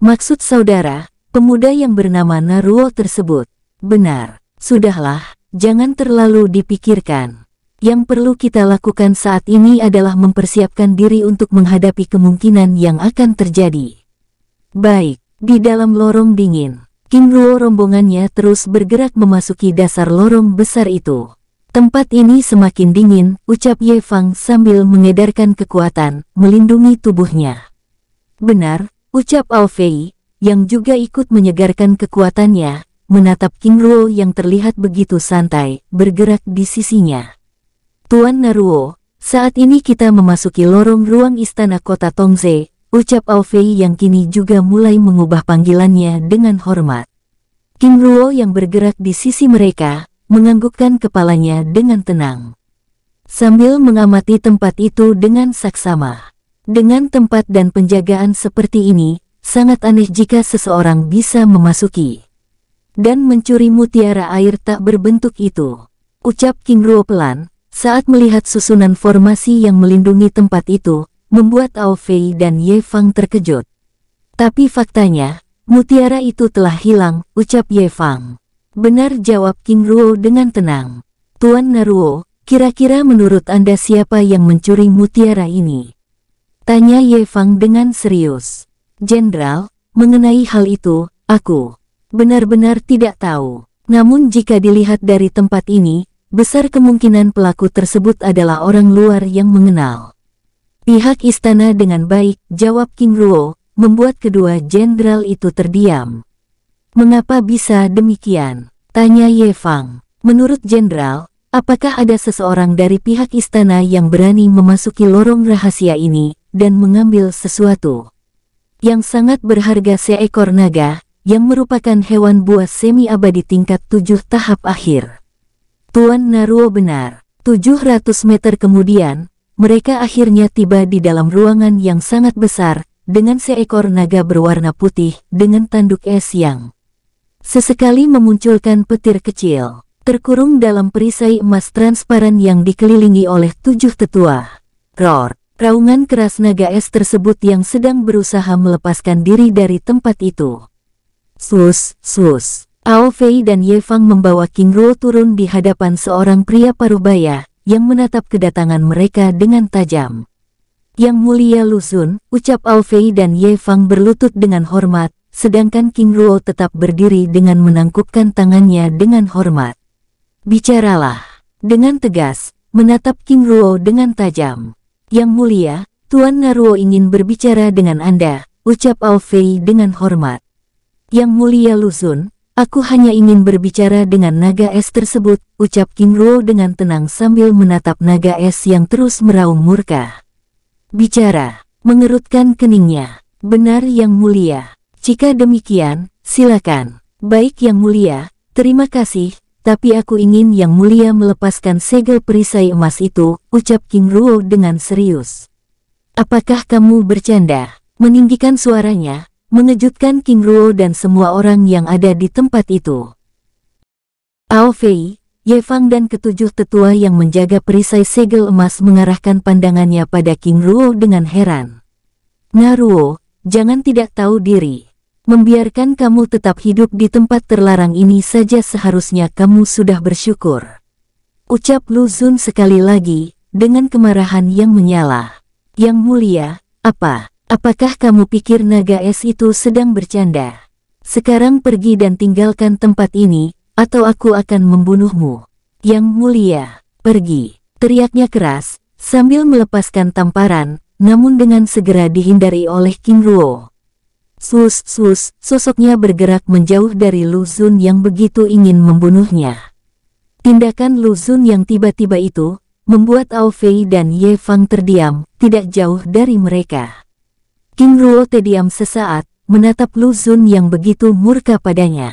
Maksud saudara, pemuda yang bernama Naruo tersebut. Benar, sudahlah, jangan terlalu dipikirkan. Yang perlu kita lakukan saat ini adalah mempersiapkan diri untuk menghadapi kemungkinan yang akan terjadi. Baik, di dalam lorong dingin, King Ruo rombongannya terus bergerak memasuki dasar lorong besar itu. Tempat ini semakin dingin, ucap Ye Fang sambil mengedarkan kekuatan, melindungi tubuhnya. Benar, ucap Ao Fei, yang juga ikut menyegarkan kekuatannya, menatap King Ruo yang terlihat begitu santai, bergerak di sisinya. Tuan Naruo, saat ini kita memasuki lorong ruang istana kota Tongze, ucap Ao Fei yang kini juga mulai mengubah panggilannya dengan hormat. King Ruo yang bergerak di sisi mereka, menganggukkan kepalanya dengan tenang. Sambil mengamati tempat itu dengan saksama. Dengan tempat dan penjagaan seperti ini, sangat aneh jika seseorang bisa memasuki dan mencuri mutiara air tak berbentuk itu. Ucap King Ruo pelan, saat melihat susunan formasi yang melindungi tempat itu, membuat Ao Fei dan Ye Fang terkejut. Tapi faktanya, mutiara itu telah hilang, ucap Ye Fang. Benar jawab King Ruo dengan tenang. Tuan Naruo, kira-kira menurut Anda siapa yang mencuri mutiara ini? Tanya Ye Fang dengan serius. Jenderal, mengenai hal itu, aku benar-benar tidak tahu. Namun jika dilihat dari tempat ini, besar kemungkinan pelaku tersebut adalah orang luar yang mengenal. Pihak istana dengan baik, jawab King Ruo, membuat kedua jenderal itu terdiam. Mengapa bisa demikian? Tanya Ye Fang. Menurut jenderal, apakah ada seseorang dari pihak istana yang berani memasuki lorong rahasia ini dan mengambil sesuatu yang sangat berharga seekor naga? yang merupakan hewan buas semi-abadi tingkat tujuh tahap akhir. Tuan Naruo benar, 700 meter kemudian, mereka akhirnya tiba di dalam ruangan yang sangat besar, dengan seekor naga berwarna putih dengan tanduk es yang sesekali memunculkan petir kecil, terkurung dalam perisai emas transparan yang dikelilingi oleh tujuh tetua. Roar, raungan keras naga es tersebut yang sedang berusaha melepaskan diri dari tempat itu. Sus, sus. Ao Fei dan Ye Fang membawa King Ruo turun di hadapan seorang pria parubaya yang menatap kedatangan mereka dengan tajam. Yang mulia Luzun, ucap Alfei dan Ye Fang berlutut dengan hormat, sedangkan King Ruo tetap berdiri dengan menangkupkan tangannya dengan hormat. Bicaralah. Dengan tegas, menatap King Ruo dengan tajam. Yang mulia, Tuan Naruo ingin berbicara dengan Anda, ucap Alfei dengan hormat. Yang mulia Luzun, aku hanya ingin berbicara dengan naga es tersebut, ucap King Ruo dengan tenang sambil menatap naga es yang terus meraung murka. Bicara, mengerutkan keningnya. Benar yang mulia. Jika demikian, silakan. Baik yang mulia, terima kasih, tapi aku ingin yang mulia melepaskan segel perisai emas itu, ucap King Ruo dengan serius. Apakah kamu bercanda? Meninggikan suaranya, mengejutkan King Ruo dan semua orang yang ada di tempat itu. Ao Fei, Ye Fang dan ketujuh tetua yang menjaga perisai segel emas mengarahkan pandangannya pada King Ruo dengan heran. Naruo, jangan tidak tahu diri. Membiarkan kamu tetap hidup di tempat terlarang ini saja seharusnya kamu sudah bersyukur. Ucap Lu Zun sekali lagi, dengan kemarahan yang menyala. Yang mulia, apa? Apakah kamu pikir naga es itu sedang bercanda? Sekarang pergi dan tinggalkan tempat ini, atau aku akan membunuhmu. Yang mulia, pergi, teriaknya keras, sambil melepaskan tamparan, namun dengan segera dihindari oleh King Ruo. Sus, sus, sosoknya bergerak menjauh dari Lu Zun yang begitu ingin membunuhnya. Tindakan Lu Zun yang tiba-tiba itu, membuat Ao Fei dan Ye Fang terdiam, tidak jauh dari mereka. King Ruo terdiam sesaat, menatap Lu Zun yang begitu murka padanya.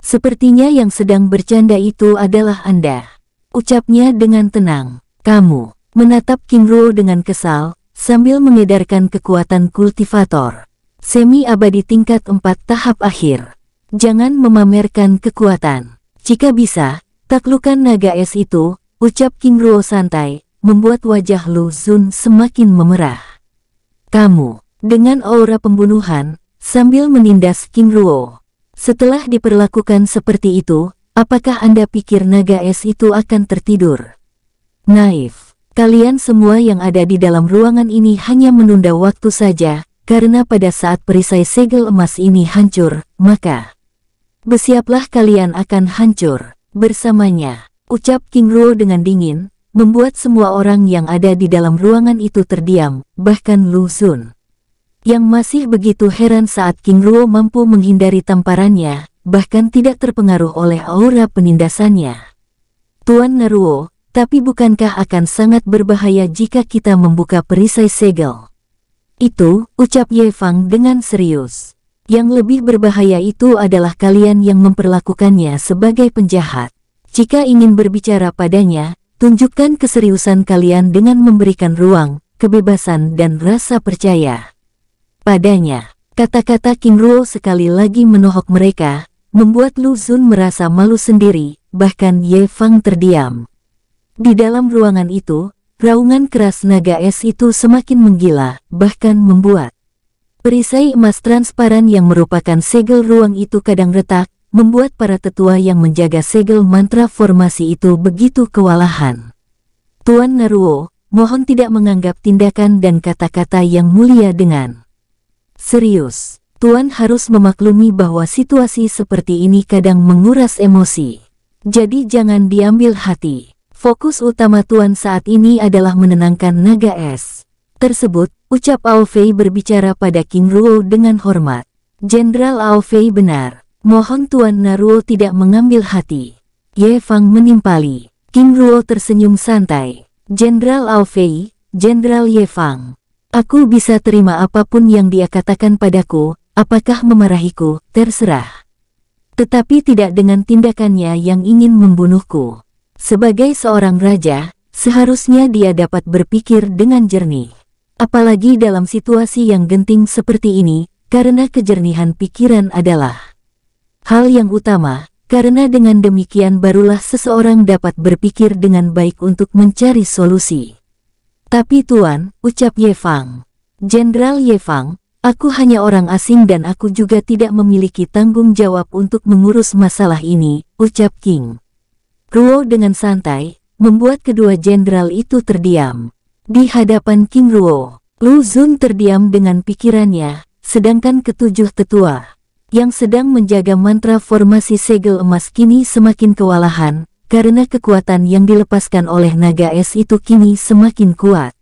Sepertinya yang sedang bercanda itu adalah Anda. Ucapnya dengan tenang. Kamu, menatap King Ruo dengan kesal, sambil mengedarkan kekuatan kultivator. Semi-abadi tingkat 4 tahap akhir. Jangan memamerkan kekuatan. Jika bisa, taklukan naga es itu, ucap King Ruo santai, membuat wajah Lu Zun semakin memerah. Kamu, dengan aura pembunuhan, sambil menindas King Ruo. Setelah diperlakukan seperti itu, apakah Anda pikir naga es itu akan tertidur? Naif. Kalian semua yang ada di dalam ruangan ini hanya menunda waktu saja, karena pada saat perisai segel emas ini hancur, maka bersiaplah kalian akan hancur bersamanya. Ucap King Ruo dengan dingin, membuat semua orang yang ada di dalam ruangan itu terdiam, bahkan Lu Sun yang masih begitu heran saat King Ruo mampu menghindari tamparannya, bahkan tidak terpengaruh oleh aura penindasannya. Tuan Naruo, tapi bukankah akan sangat berbahaya jika kita membuka perisai segel? Itu, ucap Ye Fang dengan serius. Yang lebih berbahaya itu adalah kalian yang memperlakukannya sebagai penjahat. Jika ingin berbicara padanya, tunjukkan keseriusan kalian dengan memberikan ruang, kebebasan dan rasa percaya padanya. Kata-kata King Ruo sekali lagi menohok mereka, membuat Lu Zun merasa malu sendiri, bahkan Ye Fang terdiam. Di dalam ruangan itu, raungan keras naga es itu semakin menggila, bahkan membuat perisai emas transparan yang merupakan segel ruang itu kadang retak, membuat para tetua yang menjaga segel mantra formasi itu begitu kewalahan. Tuan Naruo, mohon tidak menganggap tindakan dan kata-kata yang mulia dengan Serius, Tuan harus memaklumi bahwa situasi seperti ini kadang menguras emosi. Jadi jangan diambil hati. Fokus utama Tuan saat ini adalah menenangkan naga es. Tersebut, ucap Fei berbicara pada King Ruo dengan hormat. Jenderal Fei benar. Mohon Tuan Naruo tidak mengambil hati. Ye Fang menimpali. King Ruo tersenyum santai. Jenderal Fei, Jenderal Ye Fang. Aku bisa terima apa pun yang dia katakan padaku, apakah memarahiku, terserah. Tetapi tidak dengan tindakannya yang ingin membunuhku. Sebagai seorang raja, seharusnya dia dapat berpikir dengan jernih. Apalagi dalam situasi yang genting seperti ini, karena kejernihan pikiran adalah hal yang utama, karena dengan demikian barulah seseorang dapat berpikir dengan baik untuk mencari solusi. Tapi Tuan, ucap Ye Fang. Jenderal Ye Fang, aku hanya orang asing dan aku juga tidak memiliki tanggung jawab untuk mengurus masalah ini, ucap King. Ruo dengan santai, membuat kedua jenderal itu terdiam. Di hadapan King Ruo, Lu Zun terdiam dengan pikirannya, sedangkan ketujuh tetua, yang sedang menjaga mantra formasi segel emas kini semakin kewalahan, karena kekuatan yang dilepaskan oleh naga es itu kini semakin kuat.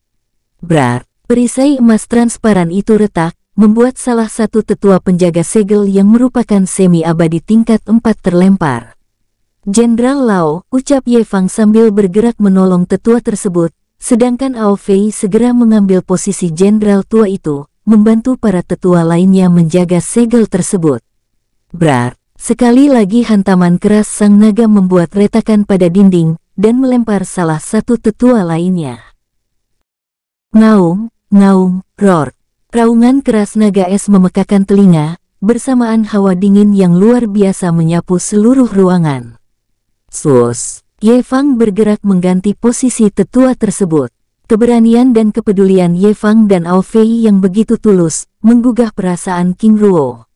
Brar, perisai emas transparan itu retak, membuat salah satu tetua penjaga segel yang merupakan semi-abadi tingkat empat terlempar. Jenderal Lao, ucap Ye Fang sambil bergerak menolong tetua tersebut, sedangkan Ao Fei segera mengambil posisi jenderal tua itu, membantu para tetua lainnya menjaga segel tersebut. Brar, sekali lagi hantaman keras sang naga membuat retakan pada dinding, dan melempar salah satu tetua lainnya. Ngaung, ngaung, roar. Raungan keras naga es memekakan telinga, bersamaan hawa dingin yang luar biasa menyapu seluruh ruangan. Sus, Ye Fang bergerak mengganti posisi tetua tersebut. Keberanian dan kepedulian Ye Fang dan Ao Fei yang begitu tulus, menggugah perasaan King Ruo.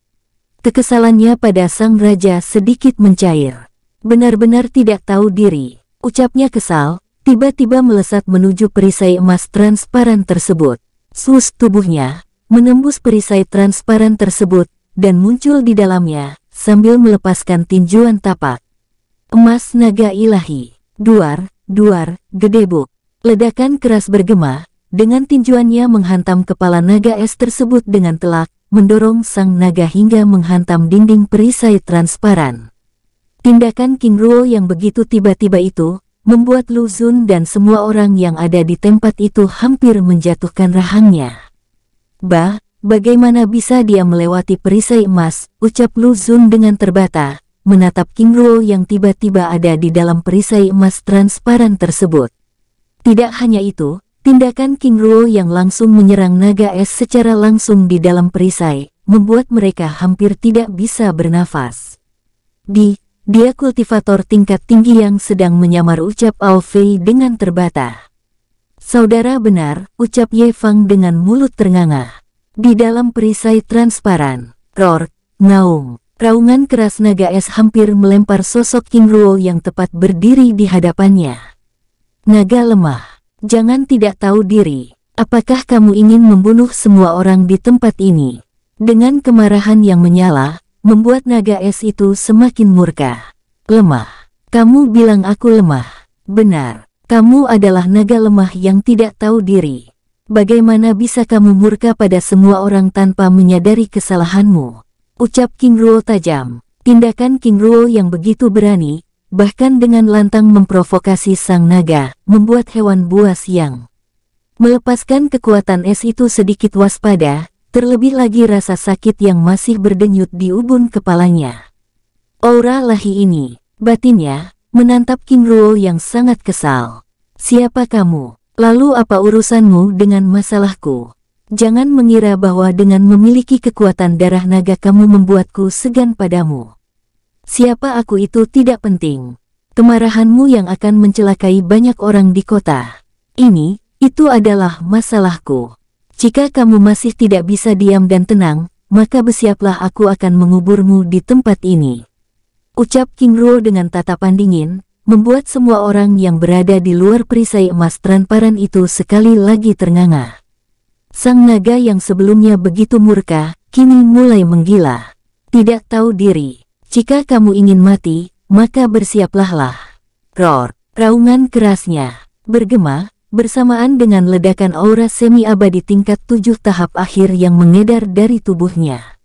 Kekesalannya pada sang raja sedikit mencair. Benar-benar tidak tahu diri. Ucapnya kesal, tiba-tiba melesat menuju perisai emas transparan tersebut. Sus tubuhnya, menembus perisai transparan tersebut, dan muncul di dalamnya, sambil melepaskan tinjuan tapak. Emas naga ilahi, duar, duar, gedebuk. Ledakan keras bergema, dengan tinjuannya menghantam kepala naga es tersebut dengan telak, mendorong sang naga hingga menghantam dinding perisai transparan. Tindakan King Ruo yang begitu tiba-tiba itu, membuat Lu Zun dan semua orang yang ada di tempat itu hampir menjatuhkan rahangnya. Bah, bagaimana bisa dia melewati perisai emas, ucap Lu Zun dengan terbata, menatap King Ruo yang tiba-tiba ada di dalam perisai emas transparan tersebut. Tidak hanya itu, tindakan King Ruo yang langsung menyerang naga es secara langsung di dalam perisai, membuat mereka hampir tidak bisa bernafas. Di, dia kultivator tingkat tinggi yang sedang menyamar ucap Alfei dengan terbata. Saudara benar, ucap Ye Fang dengan mulut ternganga. Di dalam perisai transparan, roar, ngaung, raungan keras naga es hampir melempar sosok King Ruo yang tepat berdiri di hadapannya. Naga lemah, jangan tidak tahu diri. Apakah kamu ingin membunuh semua orang di tempat ini? Dengan kemarahan yang menyala, membuat naga es itu semakin murka. Lemah. Kamu bilang aku lemah. Benar. Kamu adalah naga lemah yang tidak tahu diri. Bagaimana bisa kamu murka pada semua orang tanpa menyadari kesalahanmu? Ucap King Ruo tajam. Tindakan King Ruo yang begitu berani, bahkan dengan lantang memprovokasi sang naga, membuat hewan buas yang melepaskan kekuatan es itu sedikit waspada, terlebih lagi rasa sakit yang masih berdenyut di ubun kepalanya. Aura lahi ini, batinnya, menantap King Ruo yang sangat kesal. Siapa kamu? Lalu apa urusanmu dengan masalahku? Jangan mengira bahwa dengan memiliki kekuatan darah naga kamu membuatku segan padamu. Siapa aku itu tidak penting. Kemarahanmu yang akan mencelakai banyak orang di kota. Ini, itu adalah masalahku. Jika kamu masih tidak bisa diam dan tenang, maka bersiaplah aku akan menguburmu di tempat ini. Ucap King Ruo dengan tatapan dingin, membuat semua orang yang berada di luar perisai emas transparan itu sekali lagi ternganga. Sang naga yang sebelumnya begitu murka, kini mulai menggila. Tidak tahu diri. Jika kamu ingin mati, maka bersiaplahlah. Roar, raungan kerasnya, bergema, bersamaan dengan ledakan aura semi-abadi tingkat tujuh tahap akhir yang mengedar dari tubuhnya.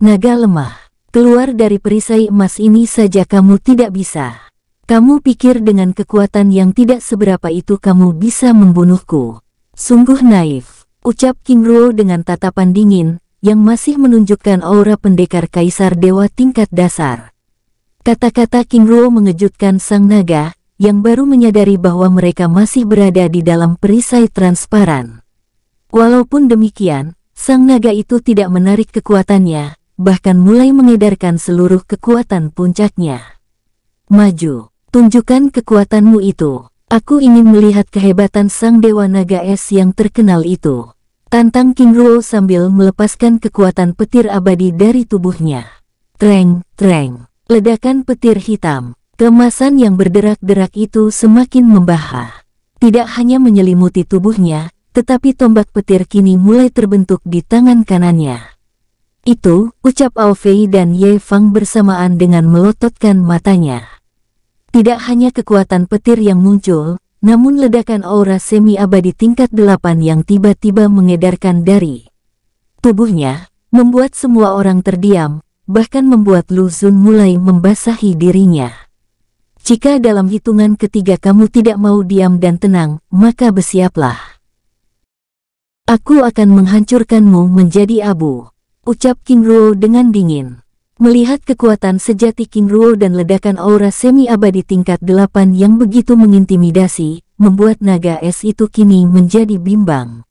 Naga lemah, keluar dari perisai emas ini saja kamu tidak bisa. Kamu pikir dengan kekuatan yang tidak seberapa itu kamu bisa membunuhku. Sungguh naif, ucap King Ruo dengan tatapan dingin, yang masih menunjukkan aura pendekar kaisar dewa tingkat dasar. Kata-kata King Ruo mengejutkan sang naga, yang baru menyadari bahwa mereka masih berada di dalam perisai transparan. Walaupun demikian, sang naga itu tidak menarik kekuatannya, bahkan mulai mengedarkan seluruh kekuatan puncaknya. Maju, tunjukkan kekuatanmu itu. Aku ingin melihat kehebatan sang Dewa Naga Es yang terkenal itu. Tantang King Ruo sambil melepaskan kekuatan petir abadi dari tubuhnya. Treng, treng. Ledakan petir hitam. Kemasan yang berderak-derak itu semakin membahak. Tidak hanya menyelimuti tubuhnya, tetapi tombak petir kini mulai terbentuk di tangan kanannya. Itu, ucap Ao Fei dan Ye Fang bersamaan dengan melototkan matanya. Tidak hanya kekuatan petir yang muncul, namun ledakan aura semi-abadi tingkat delapan yang tiba-tiba mengedarkan dari tubuhnya, membuat semua orang terdiam, bahkan membuat Lu Zun mulai membasahi dirinya. Jika dalam hitungan ketiga kamu tidak mau diam dan tenang, maka bersiaplah. Aku akan menghancurkanmu menjadi abu, ucap King Ruo dengan dingin. Melihat kekuatan sejati King Ruo dan ledakan aura semi-abadi tingkat delapan yang begitu mengintimidasi, membuat naga es itu kini menjadi bimbang.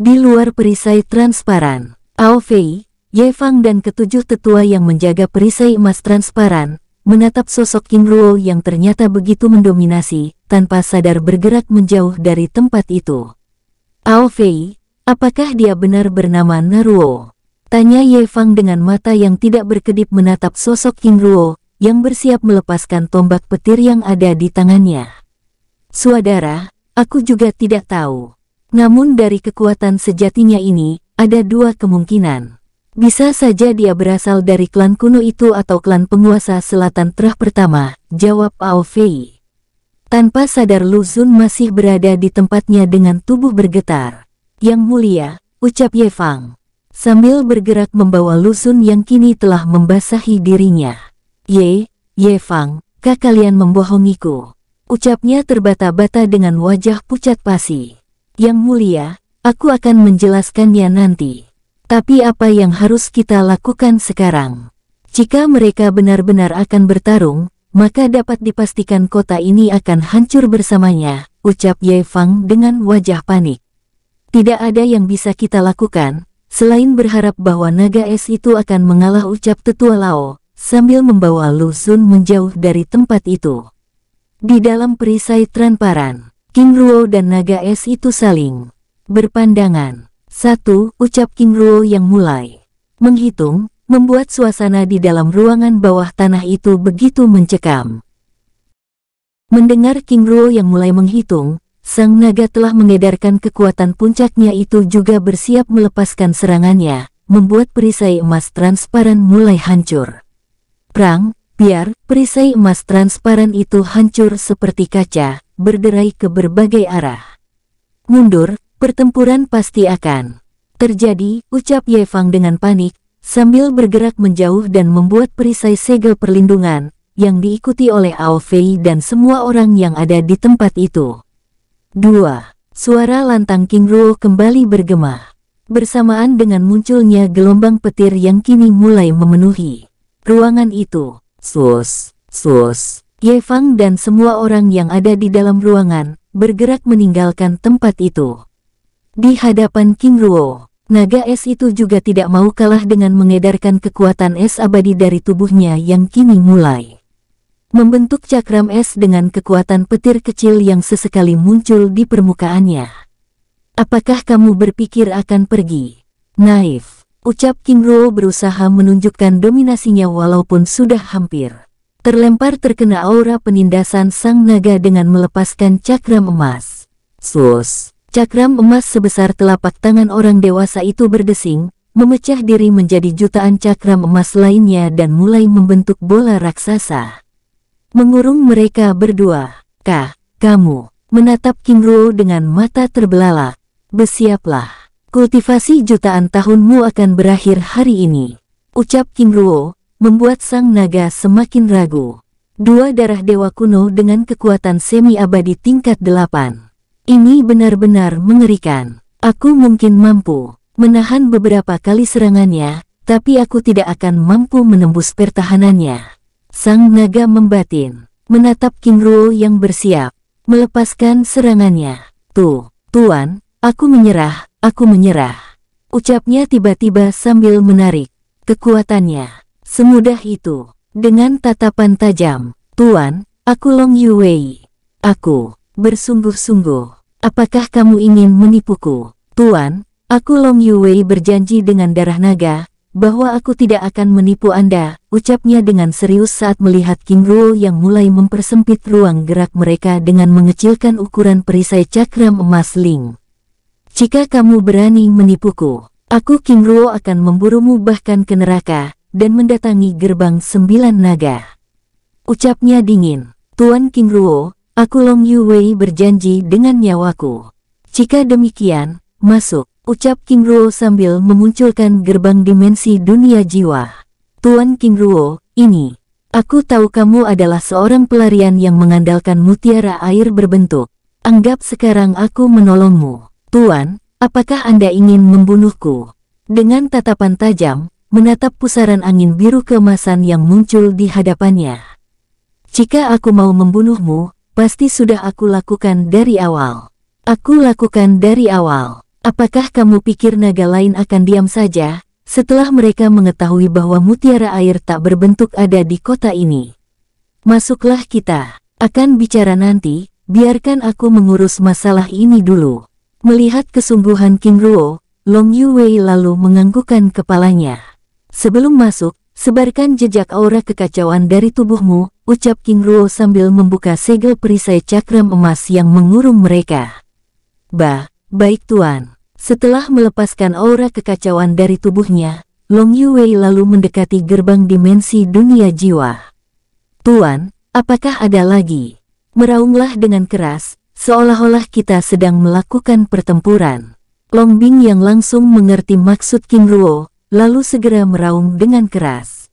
Di luar perisai transparan, Ao Fei, Ye Fang dan ketujuh tetua yang menjaga perisai emas transparan, menatap sosok King Ruo yang ternyata begitu mendominasi, tanpa sadar bergerak menjauh dari tempat itu. Ao Fei, apakah dia benar bernama Naruo? Tanya Ye Fang dengan mata yang tidak berkedip menatap sosok King Ruo, yang bersiap melepaskan tombak petir yang ada di tangannya. Suadara, aku juga tidak tahu. Namun dari kekuatan sejatinya ini, ada dua kemungkinan. Bisa saja dia berasal dari klan kuno itu atau klan penguasa selatan terah pertama, jawab Ao Fei. Tanpa sadar Lu Zun masih berada di tempatnya dengan tubuh bergetar. Yang mulia, ucap Ye Fang sambil bergerak membawa Lusun yang kini telah membasahi dirinya. Ye, Ye Fang, kak kalian membohongiku. Ucapnya terbata-bata dengan wajah pucat pasi. Yang mulia, aku akan menjelaskannya nanti. Tapi apa yang harus kita lakukan sekarang? Jika mereka benar-benar akan bertarung, maka dapat dipastikan kota ini akan hancur bersamanya, ucap Ye Fang dengan wajah panik. Tidak ada yang bisa kita lakukan, Selain berharap bahwa naga es itu akan mengalah ucap tetua Lao, sambil membawa Lu Sun menjauh dari tempat itu. Di dalam perisai transparan, King Ruo dan naga es itu saling berpandangan. Satu, ucap King Ruo yang mulai menghitung, membuat suasana di dalam ruangan bawah tanah itu begitu mencekam. Mendengar King Ruo yang mulai menghitung, Sang naga telah mengedarkan kekuatan puncaknya itu juga bersiap melepaskan serangannya, membuat perisai emas transparan mulai hancur. Prang, biar perisai emas transparan itu hancur seperti kaca, berderai ke berbagai arah. Mundur, pertempuran pasti akan terjadi, ucap Ye Fang dengan panik, sambil bergerak menjauh dan membuat perisai segel perlindungan, yang diikuti oleh Ao Fei dan semua orang yang ada di tempat itu. 2. Suara lantang King Ruo kembali bergema. Bersamaan dengan munculnya gelombang petir yang kini mulai memenuhi ruangan itu. Sus, sus. Ye Fang dan semua orang yang ada di dalam ruangan bergerak meninggalkan tempat itu. Di hadapan King Ruo, naga es itu juga tidak mau kalah dengan mengedarkan kekuatan es abadi dari tubuhnya yang kini mulai membentuk cakram es dengan kekuatan petir kecil yang sesekali muncul di permukaannya. Apakah kamu berpikir akan pergi? Naif, ucap King Ruo berusaha menunjukkan dominasinya walaupun sudah hampir. Terlempar terkena aura penindasan sang naga dengan melepaskan cakram emas. Sus, cakram emas sebesar telapak tangan orang dewasa itu berdesing, memecah diri menjadi jutaan cakram emas lainnya dan mulai membentuk bola raksasa. Mengurung mereka berdua. Kah, kamu, menatap King Ruo dengan mata terbelalak. Bersiaplah. Kultivasi jutaan tahunmu akan berakhir hari ini. Ucap King Ruo, membuat sang naga semakin ragu. Dua darah dewa kuno dengan kekuatan semi abadi tingkat delapan. Ini benar-benar mengerikan. Aku mungkin mampu menahan beberapa kali serangannya, tapi aku tidak akan mampu menembus pertahanannya. Sang naga membatin, menatap King Ruo yang bersiap, melepaskan serangannya. Tuh, Tuan, aku menyerah, aku menyerah. Ucapnya tiba-tiba sambil menarik kekuatannya. Semudah itu, dengan tatapan tajam, Tuan, aku Long Yuwei. Aku, bersungguh-sungguh, apakah kamu ingin menipuku? Tuan, aku Long Yuwei berjanji dengan darah naga, bahwa aku tidak akan menipu Anda, ucapnya dengan serius saat melihat King Ruo yang mulai mempersempit ruang gerak mereka dengan mengecilkan ukuran perisai cakram emas Ling. Jika kamu berani menipuku, aku King Ruo akan memburumu bahkan ke neraka, dan mendatangi gerbang sembilan naga. Ucapnya dingin, Tuan King Ruo, aku Long Yuwei berjanji dengan nyawaku. Jika demikian, masuk ucap King Ruo sambil memunculkan gerbang dimensi dunia jiwa. Tuan King Ruo, ini. Aku tahu kamu adalah seorang pelarian yang mengandalkan mutiara air berbentuk. Anggap sekarang aku menolongmu. Tuan, apakah Anda ingin membunuhku? Dengan tatapan tajam, menatap pusaran angin biru kemasan yang muncul di hadapannya. Jika aku mau membunuhmu, pasti sudah aku lakukan dari awal. Aku lakukan dari awal. Apakah kamu pikir naga lain akan diam saja, setelah mereka mengetahui bahwa mutiara air tak berbentuk ada di kota ini? Masuklah kita, akan bicara nanti, biarkan aku mengurus masalah ini dulu. Melihat kesungguhan King Ruo, Long Yuwei lalu menganggukkan kepalanya. Sebelum masuk, sebarkan jejak aura kekacauan dari tubuhmu, ucap King Ruo sambil membuka segel perisai cakram emas yang mengurung mereka. Bah, Baik Tuan. Setelah melepaskan aura kekacauan dari tubuhnya, Long Yuwei lalu mendekati gerbang dimensi dunia jiwa. Tuan, apakah ada lagi? Meraunglah dengan keras, seolah-olah kita sedang melakukan pertempuran. Long Bing yang langsung mengerti maksud King Ruo, lalu segera meraung dengan keras.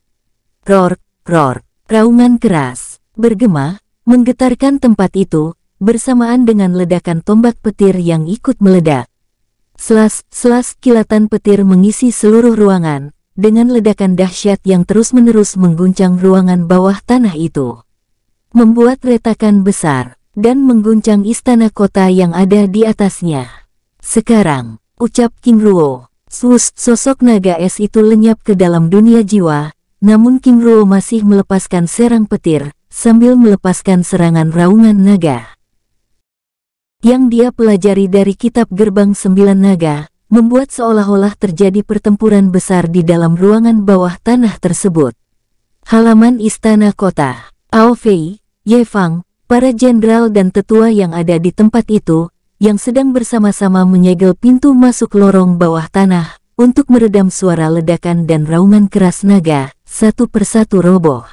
Roar, roar, raungan keras, bergema, menggetarkan tempat itu, bersamaan dengan ledakan tombak petir yang ikut meledak. Selas, selas kilatan petir mengisi seluruh ruangan, dengan ledakan dahsyat yang terus-menerus mengguncang ruangan bawah tanah itu. Membuat retakan besar, dan mengguncang istana kota yang ada di atasnya. Sekarang, ucap King Ruo, sus, sosok naga es itu lenyap ke dalam dunia jiwa, namun King Ruo masih melepaskan serang petir, sambil melepaskan serangan raungan naga yang dia pelajari dari kitab Gerbang Sembilan Naga, membuat seolah-olah terjadi pertempuran besar di dalam ruangan bawah tanah tersebut. Halaman Istana Kota, Ao Fei, Ye Fang, para jenderal dan tetua yang ada di tempat itu, yang sedang bersama-sama menyegel pintu masuk lorong bawah tanah, untuk meredam suara ledakan dan raungan keras naga, satu persatu roboh.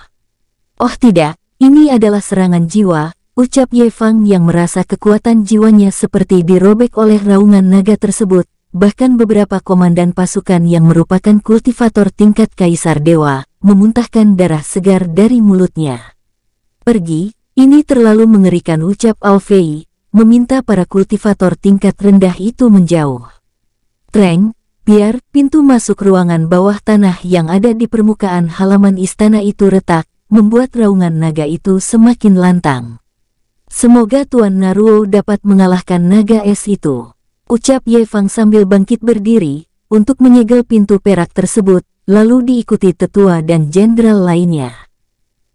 Oh tidak, ini adalah serangan jiwa, Ucap Ye Fang yang merasa kekuatan jiwanya seperti dirobek oleh raungan naga tersebut, bahkan beberapa komandan pasukan yang merupakan kultivator tingkat Kaisar Dewa, memuntahkan darah segar dari mulutnya. Pergi, ini terlalu mengerikan ucap Alfei, meminta para kultivator tingkat rendah itu menjauh. Treng, biar pintu masuk ruangan bawah tanah yang ada di permukaan halaman istana itu retak, membuat raungan naga itu semakin lantang. Semoga Tuan Naruo dapat mengalahkan naga es itu. Ucap Ye Fang sambil bangkit berdiri, untuk menyegel pintu perak tersebut, lalu diikuti tetua dan jenderal lainnya.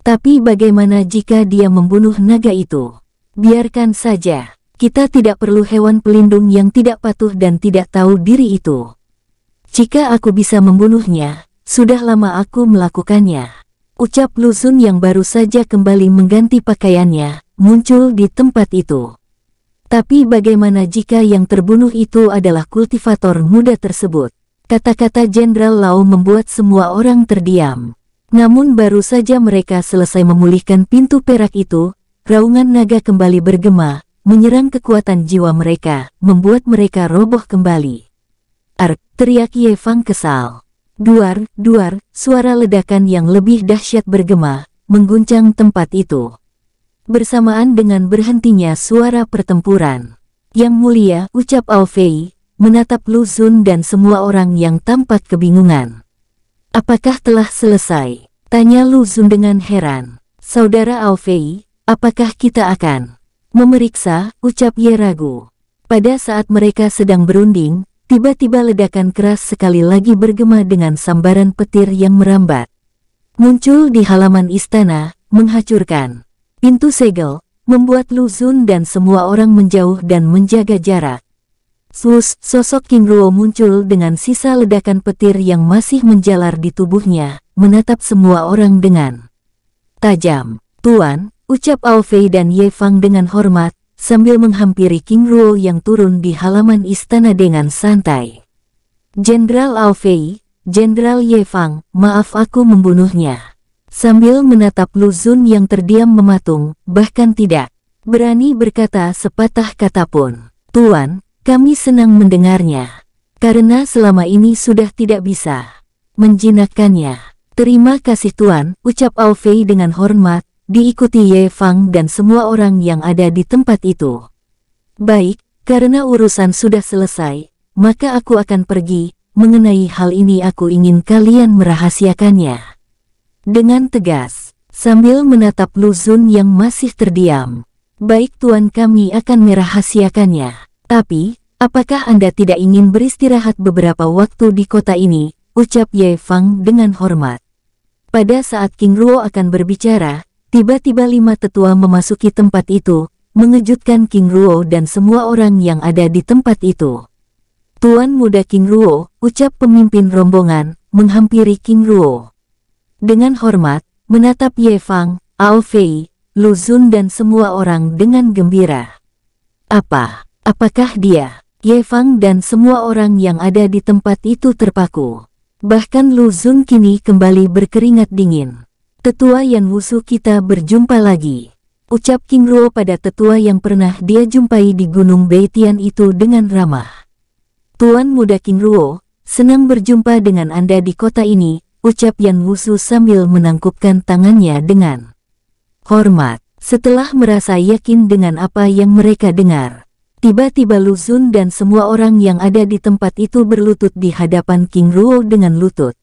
Tapi bagaimana jika dia membunuh naga itu? Biarkan saja, kita tidak perlu hewan pelindung yang tidak patuh dan tidak tahu diri itu. Jika aku bisa membunuhnya, sudah lama aku melakukannya. Ucap Luzun yang baru saja kembali mengganti pakaiannya, muncul di tempat itu. Tapi bagaimana jika yang terbunuh itu adalah kultivator muda tersebut? Kata-kata Jenderal Lau membuat semua orang terdiam. Namun baru saja mereka selesai memulihkan pintu perak itu, raungan naga kembali bergema, menyerang kekuatan jiwa mereka, membuat mereka roboh kembali. Ark, teriak Ye Fang kesal. Duar, duar, suara ledakan yang lebih dahsyat bergema, mengguncang tempat itu bersamaan dengan berhentinya suara pertempuran. Yang mulia, ucap Alfei, menatap Lu Zun dan semua orang yang tampak kebingungan. Apakah telah selesai? Tanya Lu Zun dengan heran. Saudara Alfei, apakah kita akan memeriksa? Ucap Ye ragu. Pada saat mereka sedang berunding, tiba-tiba ledakan keras sekali lagi bergema dengan sambaran petir yang merambat. Muncul di halaman istana, menghancurkan pintu segel, membuat Lu Zun dan semua orang menjauh dan menjaga jarak. Sus, sosok King Ruo muncul dengan sisa ledakan petir yang masih menjalar di tubuhnya, menatap semua orang dengan tajam. Tuan, ucap Fei dan Ye Fang dengan hormat, sambil menghampiri King Ruo yang turun di halaman istana dengan santai. Jenderal Fei, Jenderal Ye Fang, maaf aku membunuhnya. Sambil menatap Lu Zun yang terdiam mematung, bahkan tidak berani berkata sepatah kata pun. Tuan, kami senang mendengarnya. Karena selama ini sudah tidak bisa menjinakkannya. Terima kasih Tuan, ucap Fei dengan hormat, diikuti Ye Fang dan semua orang yang ada di tempat itu. Baik, karena urusan sudah selesai, maka aku akan pergi, mengenai hal ini aku ingin kalian merahasiakannya. Dengan tegas, sambil menatap Lu Zun yang masih terdiam. Baik Tuan kami akan merahasiakannya. Tapi, apakah Anda tidak ingin beristirahat beberapa waktu di kota ini? Ucap Ye Fang dengan hormat. Pada saat King Ruo akan berbicara, tiba-tiba lima tetua memasuki tempat itu, mengejutkan King Ruo dan semua orang yang ada di tempat itu. Tuan muda King Ruo, ucap pemimpin rombongan, menghampiri King Ruo. Dengan hormat, menatap Ye Fang, Ao Fei, Lu Zun dan semua orang dengan gembira. Apa? Apakah dia? Ye Fang dan semua orang yang ada di tempat itu terpaku. Bahkan Lu Zun kini kembali berkeringat dingin. Tetua Yan Wusu kita berjumpa lagi. Ucap King Ruo pada tetua yang pernah dia jumpai di Gunung Beitian itu dengan ramah. Tuan muda King Ruo, senang berjumpa dengan Anda di kota ini, ucap Yan Wusu sambil menangkupkan tangannya dengan hormat. Setelah merasa yakin dengan apa yang mereka dengar, Tiba-tiba Luzun dan semua orang yang ada di tempat itu berlutut di hadapan King Ruo dengan lutut.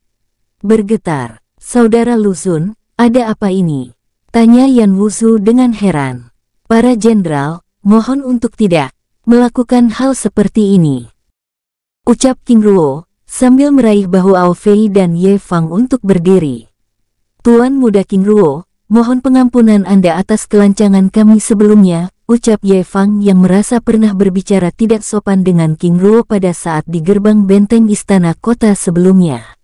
Bergetar, Saudara Luzun, ada apa ini? Tanya Yan Wusu dengan heran. Para jenderal, mohon untuk tidak melakukan hal seperti ini. Ucap King Ruo, sambil meraih bahu Ao Fei dan Ye Fang untuk berdiri. Tuan muda King Ruo, mohon pengampunan Anda atas kelancangan kami sebelumnya, ucap Ye Fang yang merasa pernah berbicara tidak sopan dengan King Ruo pada saat di gerbang benteng istana kota sebelumnya.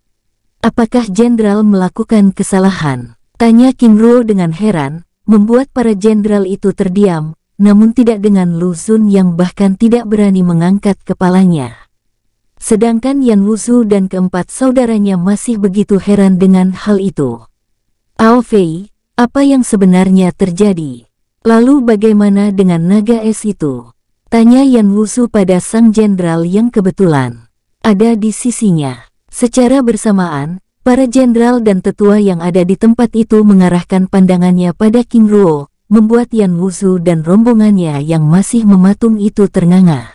Apakah jenderal melakukan kesalahan? Tanya King Ruo dengan heran, membuat para jenderal itu terdiam, namun tidak dengan Lu Zun yang bahkan tidak berani mengangkat kepalanya. Sedangkan Yan Wuzu dan keempat saudaranya masih begitu heran dengan hal itu. Ao Fei, apa yang sebenarnya terjadi? Lalu bagaimana dengan naga es itu? Tanya Yan Wusu pada sang jenderal yang kebetulan ada di sisinya. Secara bersamaan, para jenderal dan tetua yang ada di tempat itu mengarahkan pandangannya pada King Ruo, membuat Yan Wusu dan rombongannya yang masih mematung itu ternganga.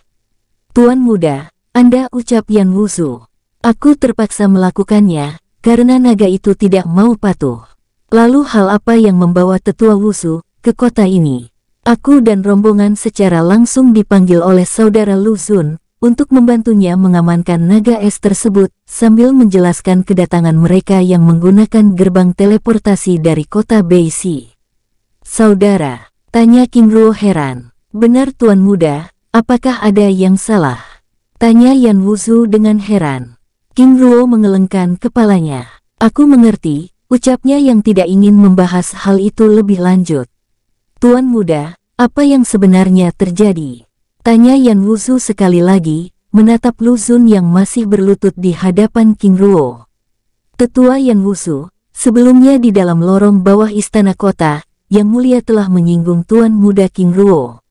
Tuan muda, Anda ucap Yan Wusu. Aku terpaksa melakukannya, karena naga itu tidak mau patuh. Lalu hal apa yang membawa tetua Wusu, ke kota ini. Aku dan rombongan secara langsung dipanggil oleh saudara Lu Zun untuk membantunya mengamankan naga es tersebut sambil menjelaskan kedatangan mereka yang menggunakan gerbang teleportasi dari kota Beisi. Saudara, tanya King Ruo heran. Benar Tuan Muda, apakah ada yang salah? Tanya Yan Wuzu dengan heran. King Ruo mengelengkan kepalanya. Aku mengerti, ucapnya yang tidak ingin membahas hal itu lebih lanjut. Tuan muda, apa yang sebenarnya terjadi? Tanya Yan Wuzu sekali lagi, menatap Lu Zun yang masih berlutut di hadapan King Ruo. Tetua Yan Wuzu, sebelumnya di dalam lorong bawah istana kota, Yang Mulia telah menyinggung Tuan Muda King Ruo.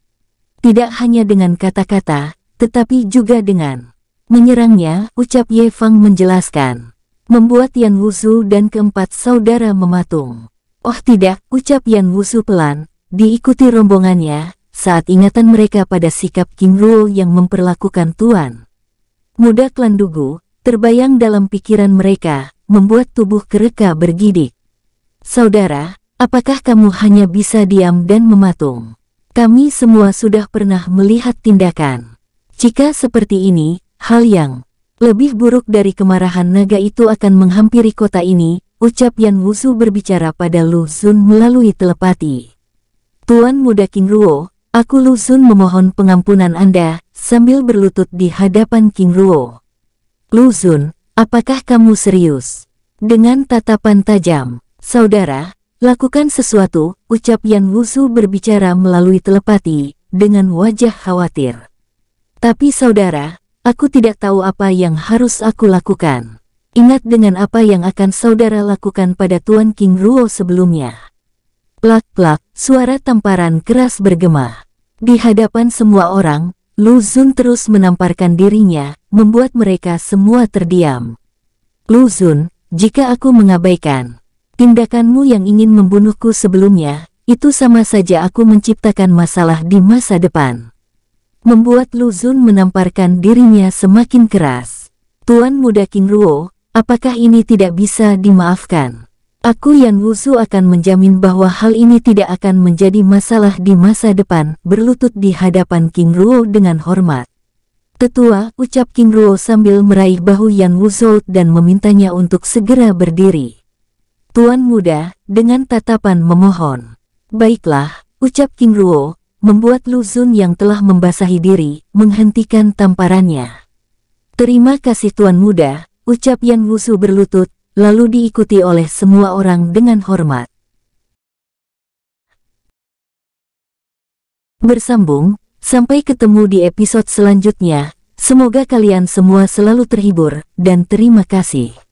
Tidak hanya dengan kata-kata, tetapi juga dengan menyerangnya, ucap Ye Fang menjelaskan. Membuat Yan Wuzu dan keempat saudara mematung. Oh tidak, ucap Yan Wuzu pelan, diikuti rombongannya, saat ingatan mereka pada sikap King Ruo yang memperlakukan Tuan Muda klan Dugu, terbayang dalam pikiran mereka, membuat tubuh kereka bergidik. Saudara, apakah kamu hanya bisa diam dan mematung? Kami semua sudah pernah melihat tindakan. Jika seperti ini, hal yang lebih buruk dari kemarahan naga itu akan menghampiri kota ini, ucap Yan Wusu berbicara pada Lu Sun melalui telepati. Tuan Muda King Ruo, aku Lu Sun memohon pengampunan Anda, sambil berlutut di hadapan King Ruo. Lu Sun, apakah kamu serius? Dengan tatapan tajam, saudara, lakukan sesuatu, ucap Yan Wusu berbicara melalui telepati, dengan wajah khawatir. Tapi saudara, aku tidak tahu apa yang harus aku lakukan. Ingat dengan apa yang akan saudara lakukan pada Tuan King Ruo sebelumnya. Plak-plak, suara tamparan keras bergema. Di hadapan semua orang, Lu Zun terus menamparkan dirinya, membuat mereka semua terdiam. Lu Zun, jika aku mengabaikan tindakanmu yang ingin membunuhku sebelumnya, itu sama saja aku menciptakan masalah di masa depan. Membuat Lu Zun menamparkan dirinya semakin keras. Tuan Muda King Ruo, Apakah ini tidak bisa dimaafkan? Aku Yan Wusu akan menjamin bahwa hal ini tidak akan menjadi masalah di masa depan, berlutut di hadapan King Ruo dengan hormat. Tetua, ucap King Ruo sambil meraih bahu Yan Wusu dan memintanya untuk segera berdiri. Tuan muda, dengan tatapan memohon. Baiklah, ucap King Ruo, membuat Lu Zun yang telah membasahi diri, menghentikan tamparannya. Terima kasih Tuan muda, Ucap Yan Wusu berlutut, lalu diikuti oleh semua orang dengan hormat. Bersambung, sampai ketemu di episode selanjutnya. Semoga kalian semua selalu terhibur, dan terima kasih.